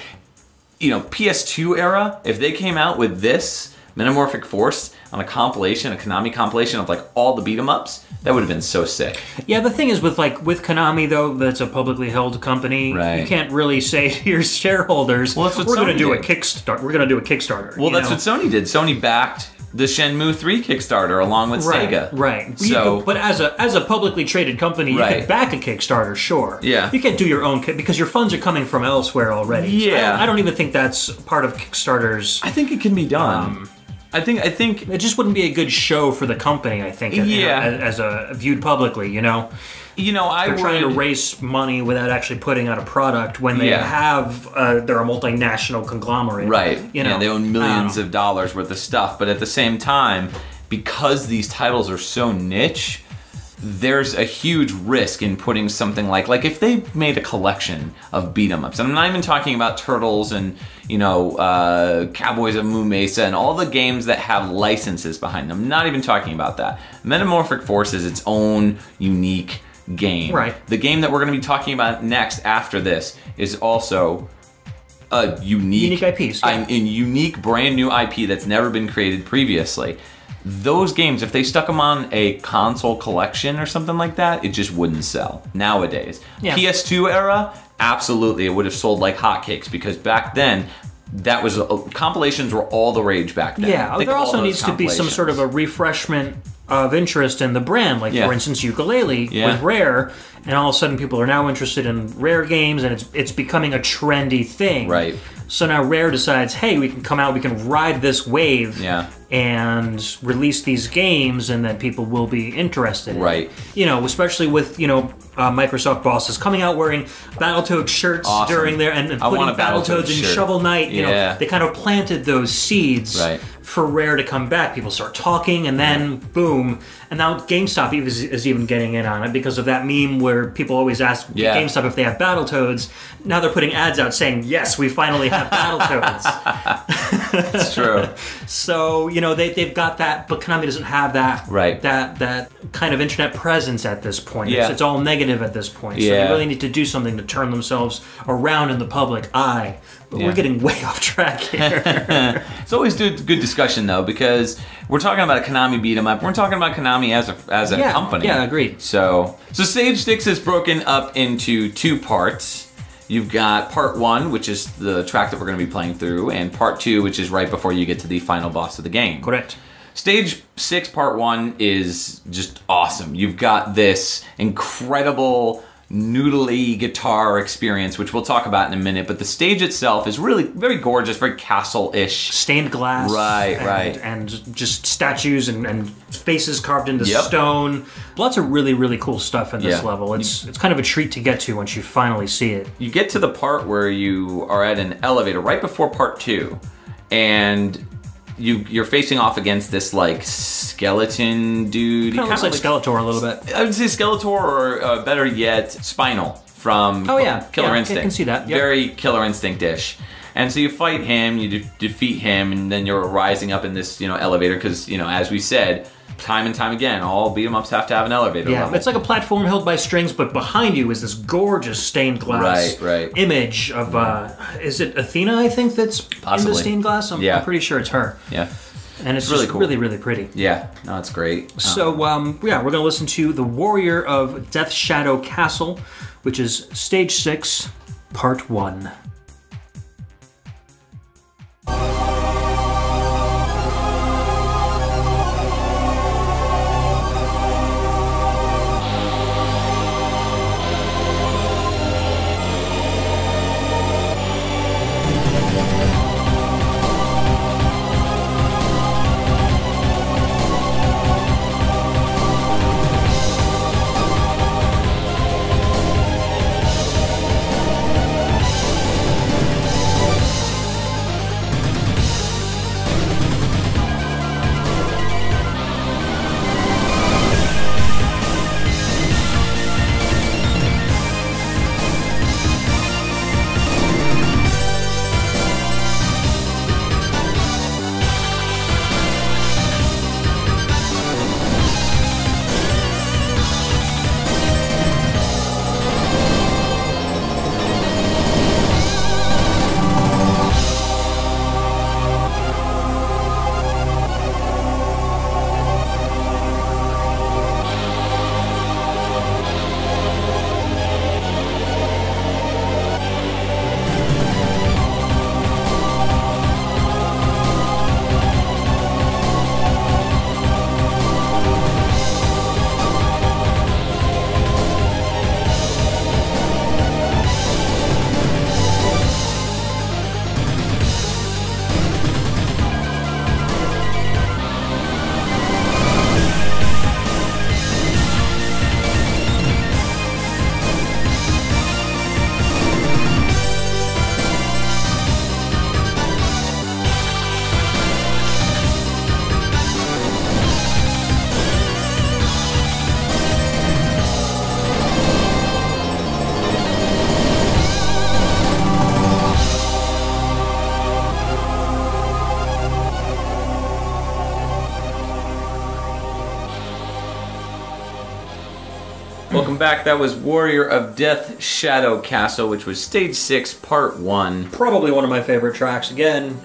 you know, PS2 era, if they came out with this Metamorphic Force on a compilation, a Konami compilation of like all the beat 'em ups, that would have been so sick. Yeah, the thing is with like with Konami though, that's a publicly held company. Right. You can't really say (laughs) to your shareholders, Well, that's what "We're going to Sony do a. Kickstarter. We're going to do a Kickstarter." Well, that's know? what Sony did. Sony backed the Shenmue 3 Kickstarter along with Right, Sega. right. You So, could- but as a as a publicly traded company, you Right. can back a Kickstarter, sure. Yeah. You can't do your own ki- because your funds are coming from elsewhere already. So I Yeah. don't- I, don't even think that's part of Kickstarter's. I think it can be done. Um, I think I think It just wouldn't be a good show for the company. I think. Yeah. As, as a viewed publicly, you know, you know I they're would trying to raise money without actually putting out a product when they Yeah. have uh, they're a multinational conglomerate. Right. You know, yeah, they own millions um, of dollars worth of stuff, but at the same time, because these titles are so niche, there's a huge risk in putting something like like if they made a collection of beat 'em ups, and I'm not even talking about Turtles and you know uh, Cowboys of Moo Mesa and all the games that have licenses behind them. Not even talking about that. Metamorphic Force is its own unique game. Right. The game that we're going to be talking about next after this is also a unique Unique IPs, yeah. I'm a unique brand new IP that's never been created previously. Those games, if they stuck them on a console collection or something like that, it just wouldn't sell nowadays. Yeah. PS2 era, absolutely, it would have sold like hotcakes because back then, that was uh, compilations were all the rage back then. Yeah, there also needs to be some sort of a refreshment of interest in the brand. Like, Yeah. for instance, Yooka-Laylee Yeah. with Rare, and all of a sudden people are now interested in Rare games, and it's it's becoming a trendy thing. Right. So now Rare decides, hey, we can come out, we can ride this wave, Yeah. And release these games, and then people will be interested. in it. Right. You know, especially with you know uh, Microsoft bosses coming out wearing Battletoad shirts Awesome. during their and, and putting Battletoads in. Shovel Knight. You Yeah. know, they kind of planted those seeds Right. for Rare to come back. People start talking, and then boom, and now GameStop is, is even getting in on it because of that meme where people always ask Yeah. GameStop if they have Battletoads. Now they're putting ads out saying, "Yes, we finally have (laughs) Battletoads." It's true. (laughs) so you know they they've got that, but Konami doesn't have that Right. that that kind of internet presence at this point. Yeah. It's, it's all negative at this point. So Yeah. they really need to do something to turn themselves around in the public eye. But Yeah. we're getting way off track here. (laughs) It's always good, good discussion though because we're talking about a Konami beat 'em up. We're talking about Konami as a as a Yeah, company. yeah, agreed. So so Stage Six is broken up into two parts. You've got part one, which is the track that we're going to be playing through, and part two, which is right before you get to the final boss of the game. Correct. Stage six, part one is just awesome. You've got this incredible noodly guitar experience, which we'll talk about in a minute. But the stage itself is really very gorgeous, very castle-ish. Stained glass. Right, and, right. And just statues and, and faces carved into Yep. stone. Lots of really, really cool stuff in this Yeah. level. It's it's kind of a treat to get to once you finally see it. You get to the part where you are at an elevator right before part two, and you you're facing off against this like skeleton dude. He Kind of looks like Skeletor a little bit. I would say Skeletor, or uh, better yet, Spinal from Oh, yeah. Killer Yeah, I can see that. Yep. Very Killer Instinct-ish. And so you fight him, you de- defeat him, and then you're rising up in this you know elevator because you know as we said, time and time again, all beat 'em ups have to have an elevator Yeah, level. it's like a platform held by strings, but behind you is this gorgeous stained glass Right, right. image of uh, is it Athena? I think that's in the stained glass. I'm, Yeah. I'm pretty sure it's her, yeah, and it's, really just cool. really really pretty. yeah. No, it's great. So um, yeah, we're gonna listen to the Warrior of Death Shadow Castle, which is stage six, part one. Welcome back. That was Warrior of Death Shadow Castle, which was stage six, part one. Probably one of my favorite tracks. Again,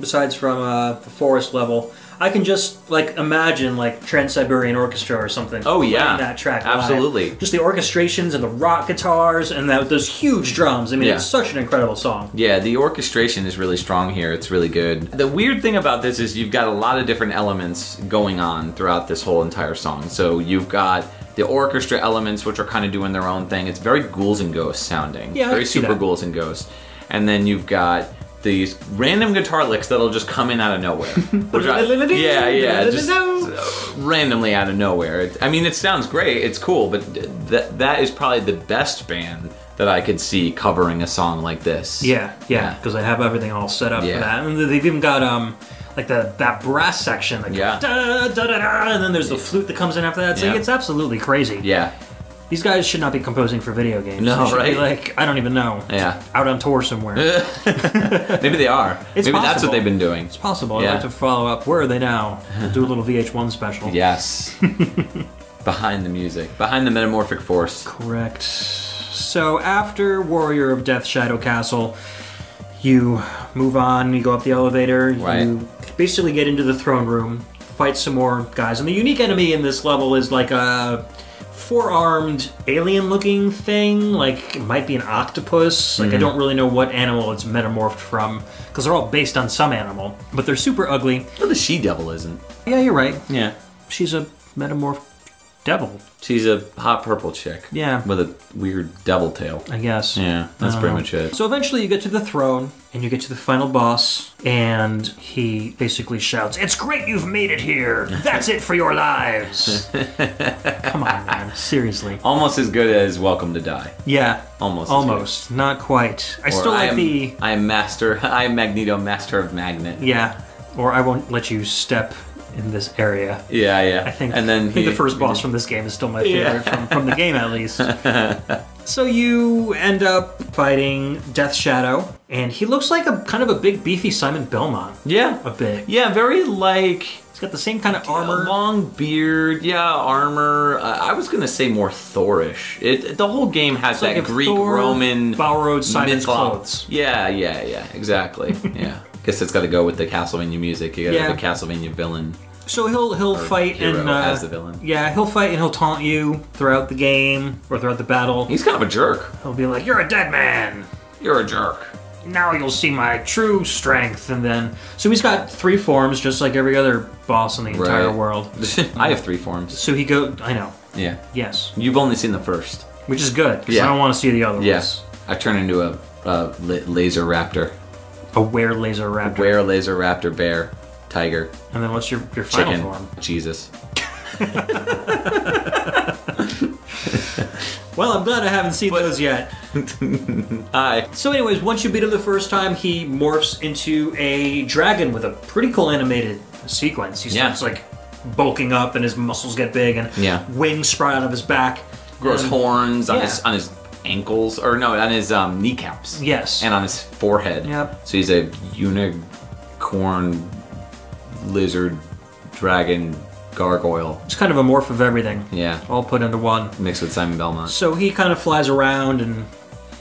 besides from uh, the forest level, I can just like imagine like Trans Siberian Orchestra or something. Oh, yeah. that track. live. Absolutely. Just the orchestrations and the rock guitars and that, those huge drums. I mean, Yeah. it's such an incredible song. Yeah, the orchestration is really strong here. It's really good. The weird thing about this is you've got a lot of different elements going on throughout this whole entire song. So you've got the orchestra elements, which are kind of doing their own thing. It's very ghouls and ghosts sounding. Yeah, very super that. ghouls and ghosts. And then you've got these random guitar licks that'll just come in out of nowhere. (laughs) I- yeah, yeah, just uh, randomly out of nowhere. It- I mean, it sounds great. It's cool, but that that is probably the best band that I could see covering a song like this. Yeah, yeah, Yeah. because they have everything all set up Yeah. for that, and they've even got um like the that brass section, like Yeah. da, da, da, da, and then there's the flute that comes in after that. It's like it's absolutely crazy. Yeah. These guys should not be composing for video games. No, They should be, right? like I don't even know. Yeah. out on tour somewhere. (laughs) Maybe they are. It's Maybe that's what they've been doing. It's possible. I'd Yeah. like to follow up. Where are they now? We'll (laughs) do a little VH1 special. Yes. (laughs) Behind the music. Behind the metamorphic force. Correct. So after Warrior of Death Shadow Castle, you move on, you go up the elevator, Right. you basically get into the throne room, fight some more guys. And the unique enemy in this level is like a four-armed alien-looking thing, like it might be an octopus. Like I mm-hmm. don't really know what animal it's metamorphed from because they're all based on some animal, but they're super ugly. Well, the she devil isn't. Yeah, you're right. Yeah. She's a metamorphed devil, She's a hot purple chick. Yeah. With a weird devil tail. I guess. Yeah, that's pretty Uh, much it. So eventually you get to the throne and you get to the final boss and he basically shouts, "It's great you've made it here. (laughs) That's it for your lives." (laughs) Come on, man. Seriously. Almost as good as Welcome to Die. Yeah. Almost Almost. Not quite. I Or still I like am, the I am master. (laughs) I am Magneto, master of magnet. yeah. Or I won't let you step in this area. Yeah, yeah. I think. And then I think he- the first boss from this game is still my Yeah. favorite from, from the game at least. (laughs) so you end up fighting Death Shadow, and he looks like a kind of a big beefy Simon Belmont. Yeah. A bit. Yeah, very like He's got the same kind of armor. long beard, yeah, armor. Uh, I was gonna say more Thorish. It the whole game has like that if Greek Thor Roman borrowed Simon's clothes. Yeah, yeah, yeah, exactly. (laughs) yeah, guess it's got to go with the Castlevania music. You got Yeah. a Castlevania villain. So he'll he'll fight and uh, as the villain. yeah, he'll fight and he'll taunt you throughout the game or throughout the battle. He's kind of a jerk. He'll be like, "You're a dead man. You're a jerk. Now you'll see my true strength." And then, so he's got three forms, just like every other boss in the entire Right. world. (laughs) I have three forms. So he go. I know. Yeah, Yes, you've only seen the first. which is good because Yeah. I don't want to see the other Yes, ones. I turn into a, a laser raptor, A were laser raptor. were laser raptor, bear, tiger, And then what's your your final chicken, form? Jesus. (laughs) Well, I'm glad I haven't seen those yet. Hi. (laughs) Uh, so, anyways, once you beat him the first time, he morphs into a dragon with a pretty cool animated sequence. He Yeah. starts like bulking up, and his muscles get big, and Yeah. wings sprout out of his back. grows And- horns on yeah. his on his ankles or no on his um, kneecaps Yes. and on his forehead Yep. so he's a unicorn lizard dragon gargoyle It's kind of a morph of everything, yeah all put into one. mixed with simon belmont So he kind of flies around and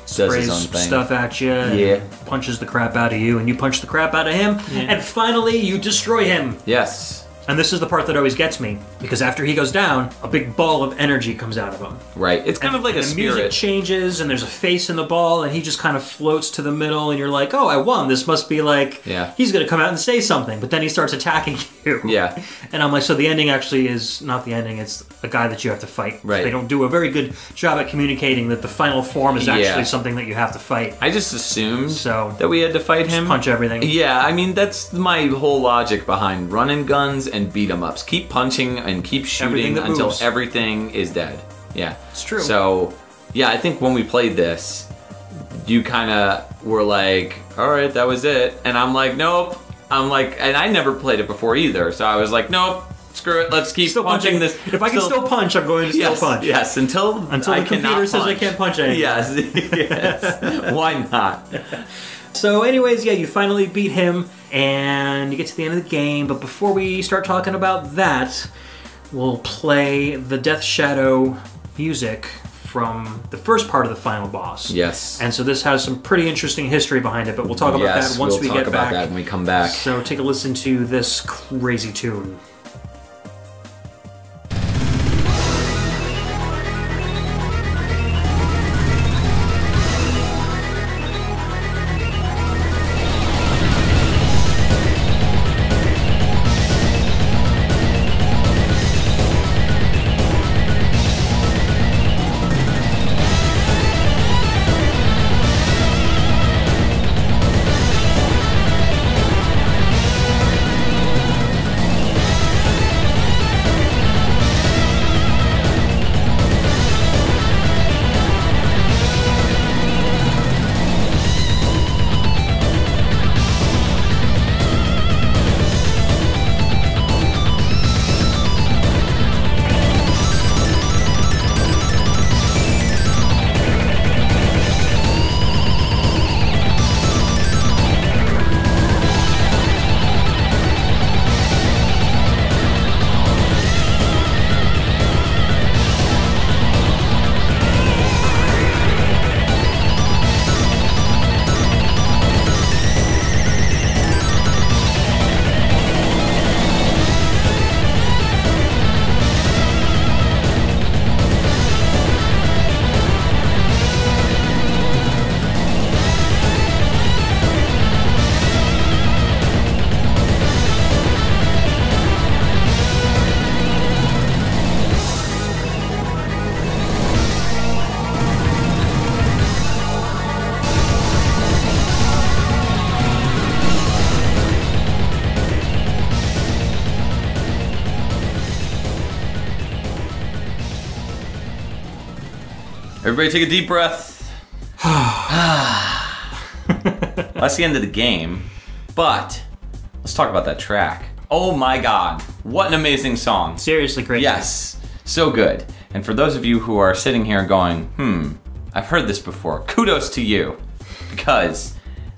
sprays own thing stuff at you, and Yeah. punches the crap out of you, and you punch the crap out of him, and finally you destroy him. yes And this is the part that always gets me because after he goes down, a big ball of energy comes out of him. right it's kind of like a and the music changes and there's a face in the ball and he just kind of floats to the middle and you're like oh i won this must be like Yeah. he's gonna come out and say something but then he starts attacking (laughs) you Yeah. and i'm like so the ending actually is not the ending it's a guy that you have to fight Right. they don't do a very good job at communicating that the final form is actually Yeah. something that you have to fight i just assumed So- that we had to fight him punch everything Yeah, I mean that's my whole logic behind running guns and beat 'em ups. Keep punching and keep Everything shooting that until moves. everything is dead. Yeah, It's true. So, yeah, I think when we played this, you kind of were like, "All right, that was it," and I'm like, "Nope." I'm like, and I never played it before either, so I was like, "Nope, screw it. Let's keep still punching, this." if i can still punch i'm going to Yes, still punch yes, until Until I the computer cannot says I punch. can't punch anymore. Yes, (laughs) yes. Why not? (laughs) So, anyways, yeah, you finally beat him, and you get to the end of the game. But before we start talking about that, we'll play the Death Shadow music from the first part of the final boss. Yes. And so this has some pretty interesting history behind it, but we'll talk about yes, that once we'll we'll talk about that when we come back. So take a listen to this crazy tune. Everybody take a deep breath. (sighs) That's the end of the game. But let's talk about that track. Oh my god. What an amazing song. Seriously crazy. Yes. So good. And for those of you who are sitting here going, hmm, I've heard this before, kudos to you. Because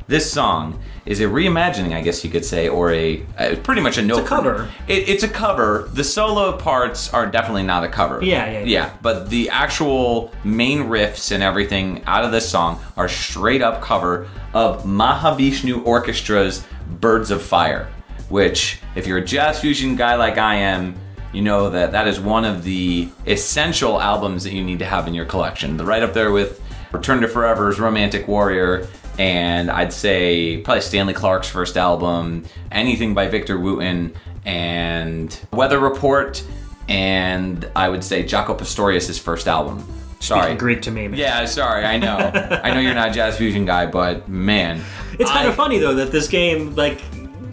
this song is a reimagining, I guess you could say, or a uh, pretty much a no. it's a cover. It, it's a cover. The solo parts are definitely not a cover. Yeah, yeah, yeah. yeah. But the actual main riffs and everything out of this song are straight up cover of Mahavishnu Orchestra's "Birds of Fire," which, if you're a jazz fusion guy like I am, you know that that is one of the essential albums that you need to have in your collection. The right up there with Return to Forever's Romantic Warrior, and I'd say probably Stanley Clarke's first album, anything by Victor Wooten, and Weather Report, and I would say Jaco Pastorius' first album. Sorry. Speaking Greek to me. Man. Yeah, sorry, I know. (laughs) I know you're not a jazz fusion guy, but man. It's kind I- of funny though that this game, like,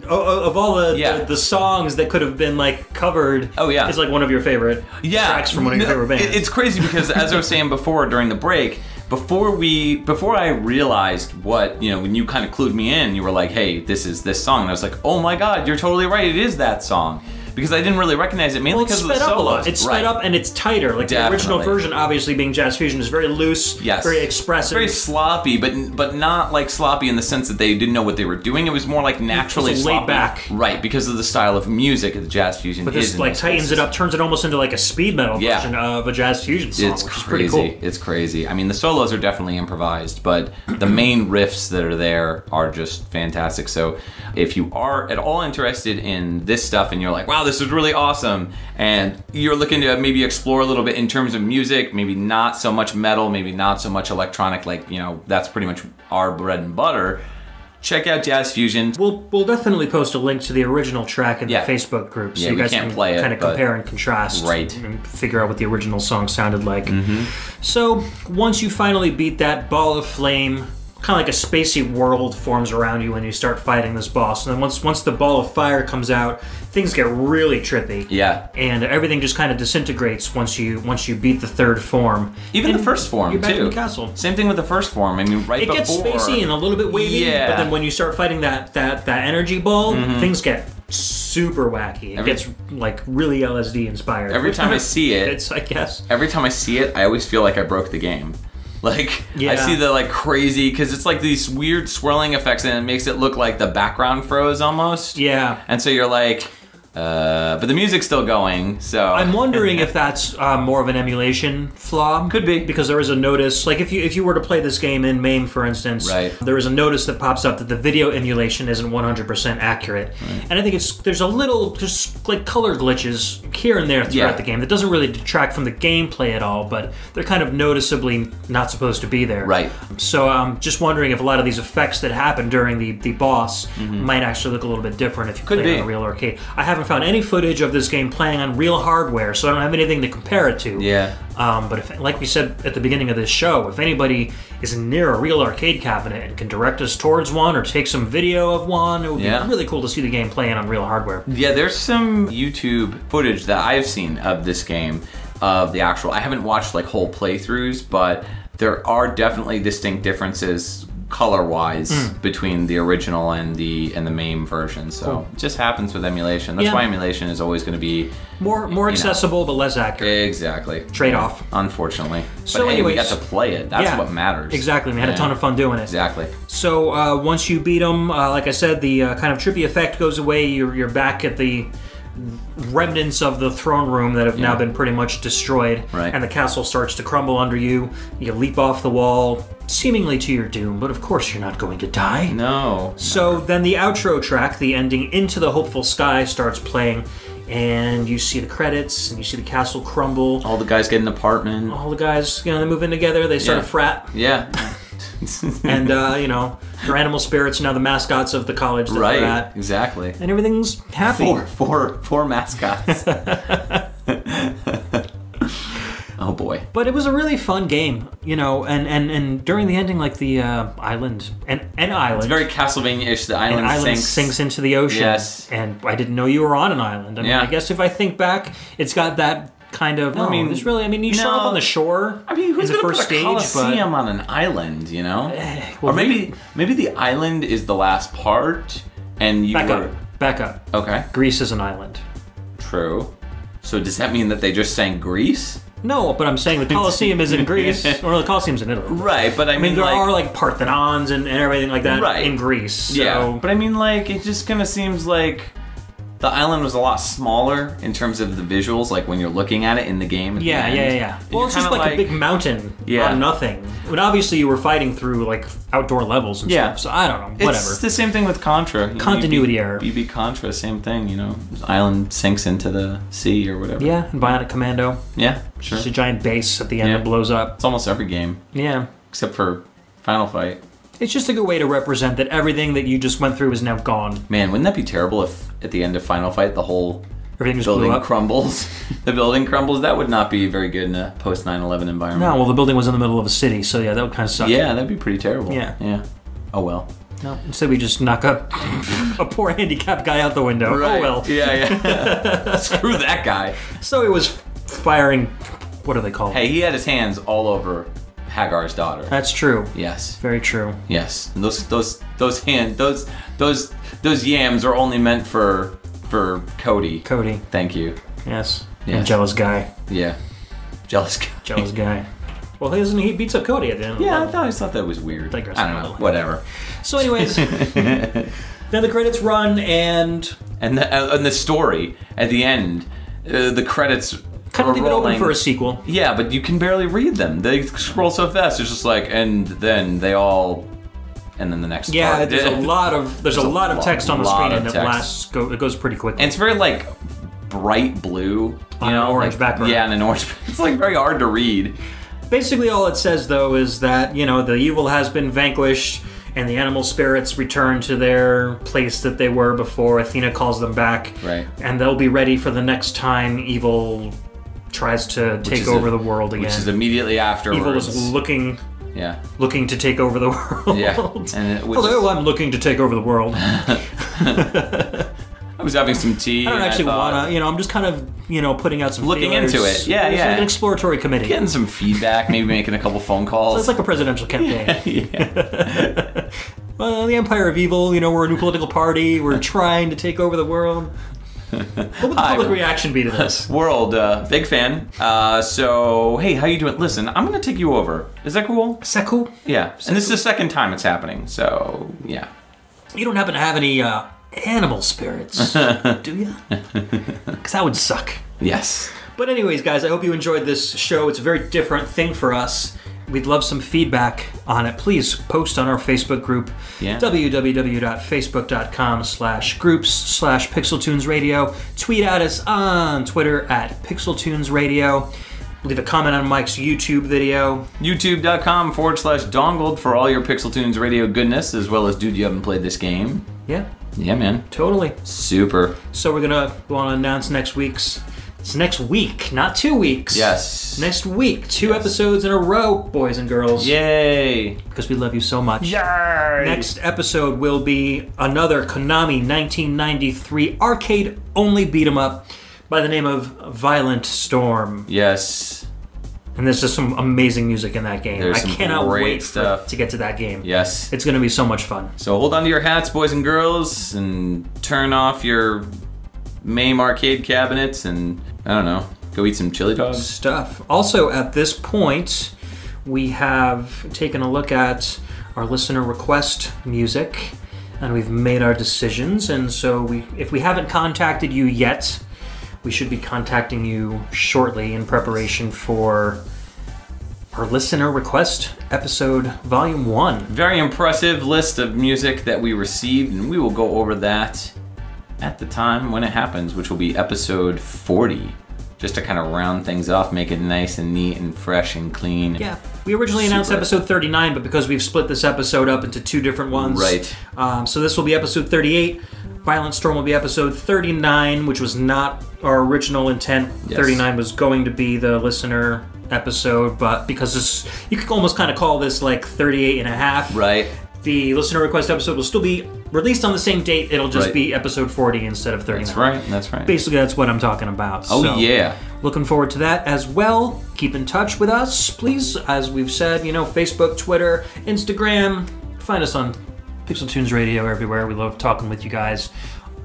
of all the, Yeah. the the songs that could have been like covered, Oh, yeah. it's like one of your favorite yeah, tracks from one of your favorite bands. It's crazy because as I was saying before during the break, before we before I realized what, you know, when you kind of clued me in, you were like, "Hey, this is this song." And I was like, "Oh my god, you're totally right. It is that song." Because I didn't really recognize it mainly well, because of the sped up a lot. It's sped Right. up and it's tighter. Like the original version, obviously being jazz fusion, is very loose, Yes. very expressive. very sloppy, but but not like sloppy in the sense that they didn't know what they were doing. It was more like naturally laid back. right? Because of the style of music that the jazz fusion but is. this like tightens it up, turns it almost into like a speed metal Yeah. version of a jazz fusion song, It's which is crazy. pretty cool. It's crazy. I mean, the solos are definitely improvised, but the (clears throat) main riffs that are there are just fantastic. So, if you are at all interested in this stuff and you're like, wow, this is really awesome, and you're looking to maybe explore a little bit in terms of music, maybe not so much metal, maybe not so much electronic, like, you know, that's pretty much our bread and butter, check out Jazz Fusion. We'll we'll definitely post a link to the original track in Yeah. the Facebook group, so Yeah, you guys can kind of compare and contrast, Right. Mm-hmm. and figure out what the original song sounded like. So once you finally beat that ball of flame, kind of like a spacey world forms around you when you start fighting this boss, and then once once the ball of fire comes out, things get really trippy. Yeah. And everything just kind of disintegrates once you once you beat the third form. Even And the first form, you're back too. in the castle. Same thing with the first form. I mean, right before It gets spacey and a little bit wavy, Yeah. but then when you start fighting that that that energy ball, mm-hmm. things get super wacky. It Every- gets like really LSD inspired. Every time I (laughs) see it- fits, I guess. every time I see it, I always feel like I broke the game. (laughs) Like yeah. I see the like crazy because it's like these weird swirling effects and it makes it look like the background froze almost. Yeah. And so you're like, uh, but the music's still going. So I'm wondering if that's uh, more of an emulation flaw. Could be. because there is a notice. Like if you if you were to play this game in MAME, for instance, Right. there is a notice that pops up that the video emulation isn't 100% accurate, and I think it's there's a little just like color glitches here and there throughout Yeah. the game that doesn't really detract from the gameplay at all, but they're kind of noticeably not supposed to be there. Right. So I'm just wondering if a lot of these effects that happen during the the boss might actually look a little bit different if you. Could play be. on a real arcade. I haven't found any footage of this game playing on real hardware, so I don't have anything to compare it to. Yeah. Um, but if, like we said at the beginning of this show, if anybody is near a real arcade cabinet and can direct us towards one or take some video of one, it would Yeah. be really cool to see the game playing on real hardware. Yeah, there's some YouTube footage that I've seen of this game, of the actual. I haven't watched like whole playthroughs, but there are definitely distinct differences color-wise Hmm. between the original and the and the MAME version. So it just happens with emulation. That's Yeah. why emulation is always going to be More more accessible but less accurate. exactly Trade-off. Unfortunately, So but hey, we got to play it. That's Yeah, what matters. Exactly. We had a ton of fun doing it. Exactly. So uh, once you beat them, uh, like I said, the uh, kind of trippy effect goes away. You're, you're back at the remnants of the throne room that have now been pretty much destroyed, Right. and the castle starts to crumble under you. You leap off the wall, seemingly to your doom, but of course you're not going to die. No. So then the outro track, the ending into the hopeful sky, starts playing, and you see the credits, and you see the castle crumble. All the guys get an apartment. All the guys, you know, they move in together. They start Yeah. a frat, Yeah. (laughs) and uh, you know, they're animal spirits now, the mascots of the college that right. they're at, Exactly. and everything's happy. Four, four, four mascots. (laughs) (laughs) oh boy. But it was a really fun game, you know, and and and during the ending, like the uh, island and an island. It's very Castlevania-ish. The an island, island sinks. sinks. into the ocean. Yes. And I didn't know you were on an island. I mean, Yeah. I guess if I think back, it's got that kind of. I mean, mean, it's really. I mean, you no. off on the shore. I mean, who's in the first put a stage, coliseum on an island? You know, eh, well, or maybe maybe the island is the last part, and you back were up, back up. okay. Greece is an island. True. So does that mean that they just sang Greece? No, but I'm saying the Colosseum is in Greece, (laughs) or the Colosseum's in Italy. Right, but I, I mean, there like, are like Parthenons and, and everything like that Right. in Greece. So. Yeah, but I mean, like, it just kind of seems like the island was a lot smaller in terms of the visuals, like when you're looking at it in the game. At the Yeah, yeah, yeah, yeah. Well, it's just kinda like, a big mountain Yeah. on nothing. But obviously, you were fighting through like outdoor levels and Yeah. stuff. So I don't know. Whatever. It's the same thing with Contra. You know, Continuity beat, error. You beat Contra, same thing. You know, island sinks into the sea or whatever. Yeah, and Bionic Commando. yeah, sure. Just a giant base at the end Yeah. that blows up. It's almost every game Yeah. except for Final Fight. It's just a good way to represent that everything that you just went through is now gone. Man, wouldn't that be terrible if at the end of Final Fight the whole Everything building crumbles? (laughs) the building crumbles. That would not be very good in a post 9/11 environment. No, well, the building was in the middle of a city, so yeah, that would kind of suck. Yeah, that'd be pretty terrible. Yeah. Yeah. Oh well. No, instead we just knock up (laughs) a poor handicapped guy out the window. Oh well. Yeah, yeah. (laughs) Screw that guy. So he was firing. What are they called? Hey, he had his hands all over Haggar's daughter. That's true. Yes. Very true. Yes. And those those those hand those those those yams are only meant for for Cody. Cody. Thank you. Yes. Yes. And jealous guy. Yeah. Jealous guy. Jealous (laughs) guy. Well, he doesn't. He beats up Cody at the end. Of the Yeah, I level. thought I thought that was weird. Digress I don't know. Whatever. So, anyways, (laughs) then the credits run, and And the uh, and the story at the end, uh, the credits kind of leave it open for a sequel. Yeah, but you can barely read them. They scroll so fast. It's just like, and then they all, and then the next. Yeah, part. there's a (laughs) lot of there's, There's a lot of text on the screen, and it lasts. Go, it goes pretty quickly. And it's very like bright blue, you On an know, orange like- background. Yeah, and an orange. (laughs) It's like very hard to read. Basically, all it says though is that you know the evil has been vanquished, and the animal spirits return to their place that they were before. Athena calls them back, Right. And they'll be ready for the next time evil tries to take over a- the world again. Which is immediately afterwards. evil is looking yeah. looking to take over the (laughs) world. Yeah. And it, which Hello, is- I'm looking to take over the world. (laughs) (laughs) I was having some tea. I don't actually want to, you know, I'm just kind of, you know, putting out some Looking feelers. into it. Yeah, It's yeah. An exploratory committee. Getting some feedback, maybe making a couple phone calls. it's like a presidential campaign. yeah. well, the Empire of Evil, you know, we're a new political party. We're trying to take over the world. (laughs) What would the public reaction be to this? (laughs) World, uh, big fan. Uh, so, hey, how you doing? Listen, I'm gonna take you over. Is that cool? Is that cool? Yeah. And this is the second time it's happening, so yeah. You don't happen to have any uh, animal spirits, (laughs) do you? Because that would suck. Yes. But anyways, guys, I hope you enjoyed this show. It's a very different thing for us. We'd love some feedback on it. Please post on our Facebook group, Yeah. www.facebook.com slash groups slash pixeltunesradio. Tweet at us on Twitter at pixeltunesradio. Leave a comment on Mike's YouTube video. YouTube.com forward slash dongled for all your Pixel Tunes radio goodness, as well as dude, you haven't played this game. Yeah, Yeah, man. totally. Super. So we're gonna want to announce next week's. It's next week, not two weeks. Yes. Next week, two episodes in a row, boys and girls. Yay. Because we love you so much. Yay. Next episode will be another Konami 1993 arcade only beat 'em up by the name of Violent Storm. Yes. And there's just some amazing music in that game. There's I some cannot great wait to get to that game. Yes. It's going to be so much fun. So hold on to your hats, boys and girls, and turn off your MAME arcade cabinets, and I don't know, go eat some chili dogs. Stuff. Also, at this point, we have taken a look at our listener request music and we've made our decisions. And so, we, if we haven't contacted you yet, we should be contacting you shortly in preparation for our listener request episode, volume one. Very impressive list of music that we received, and we will go over that at the time when it happens, which will be episode 40. Just to kind of round things off, make it nice and neat and fresh and clean. Yeah, we originally announced episode 39, but because we've split this episode up into two different ones, Right. Um, so this will be episode 38. Violent Storm will be episode 39, which was not our original intent. Yes. 39 was going to be the listener episode, but because this, you could almost kind of call this like 38 and a half. Right? The listener request episode will still be released on the same date. It'll just Right. be episode 40 instead of 39. That's right. That's right. Basically, that's what I'm talking about. Oh, So, yeah. Looking forward to that as well. Keep in touch with us, please. As we've said, you know, Facebook, Twitter, Instagram. Find us on Pixel Tunes Radio everywhere. We love talking with you guys.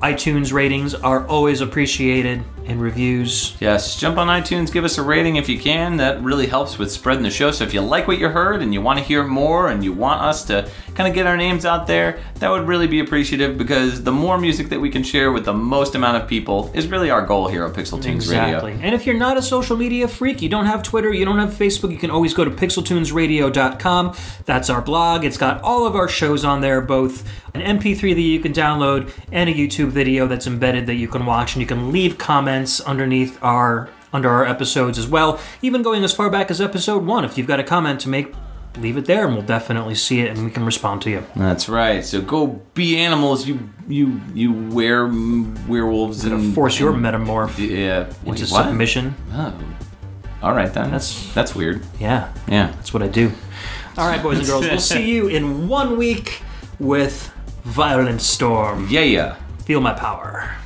iTunes ratings are always appreciated. And reviews. Yes, jump on iTunes, give us a rating if you can. That really helps with spreading the show. So if you like what you heard and you want to hear more and you want us to kind of get our names out there, that would really be appreciative because the more music that we can share with the most amount of people is really our goal here on Pixel Tunes Exactly. Radio. And if you're not a social media freak, you don't have Twitter, you don't have Facebook, you can always go to pixeltunesradio.com. That's our blog. It's got all of our shows on there, both an MP3 that you can download and a YouTube video that's embedded that you can watch, and you can leave comments underneath our under our episodes as well, even going as far back as episode one. If you've got a comment to make, leave it there, and we'll definitely see it, and we can respond to you. That's right. So go be animals, you you you wear werewolves and Force your metamorph yeah wait, into what? submission. Oh. All right then. That's- that's weird. Yeah. Yeah. That's what I do. All right, boys and girls, we'll see you in one week with Violent Storm. Yeah, yeah. Feel my power.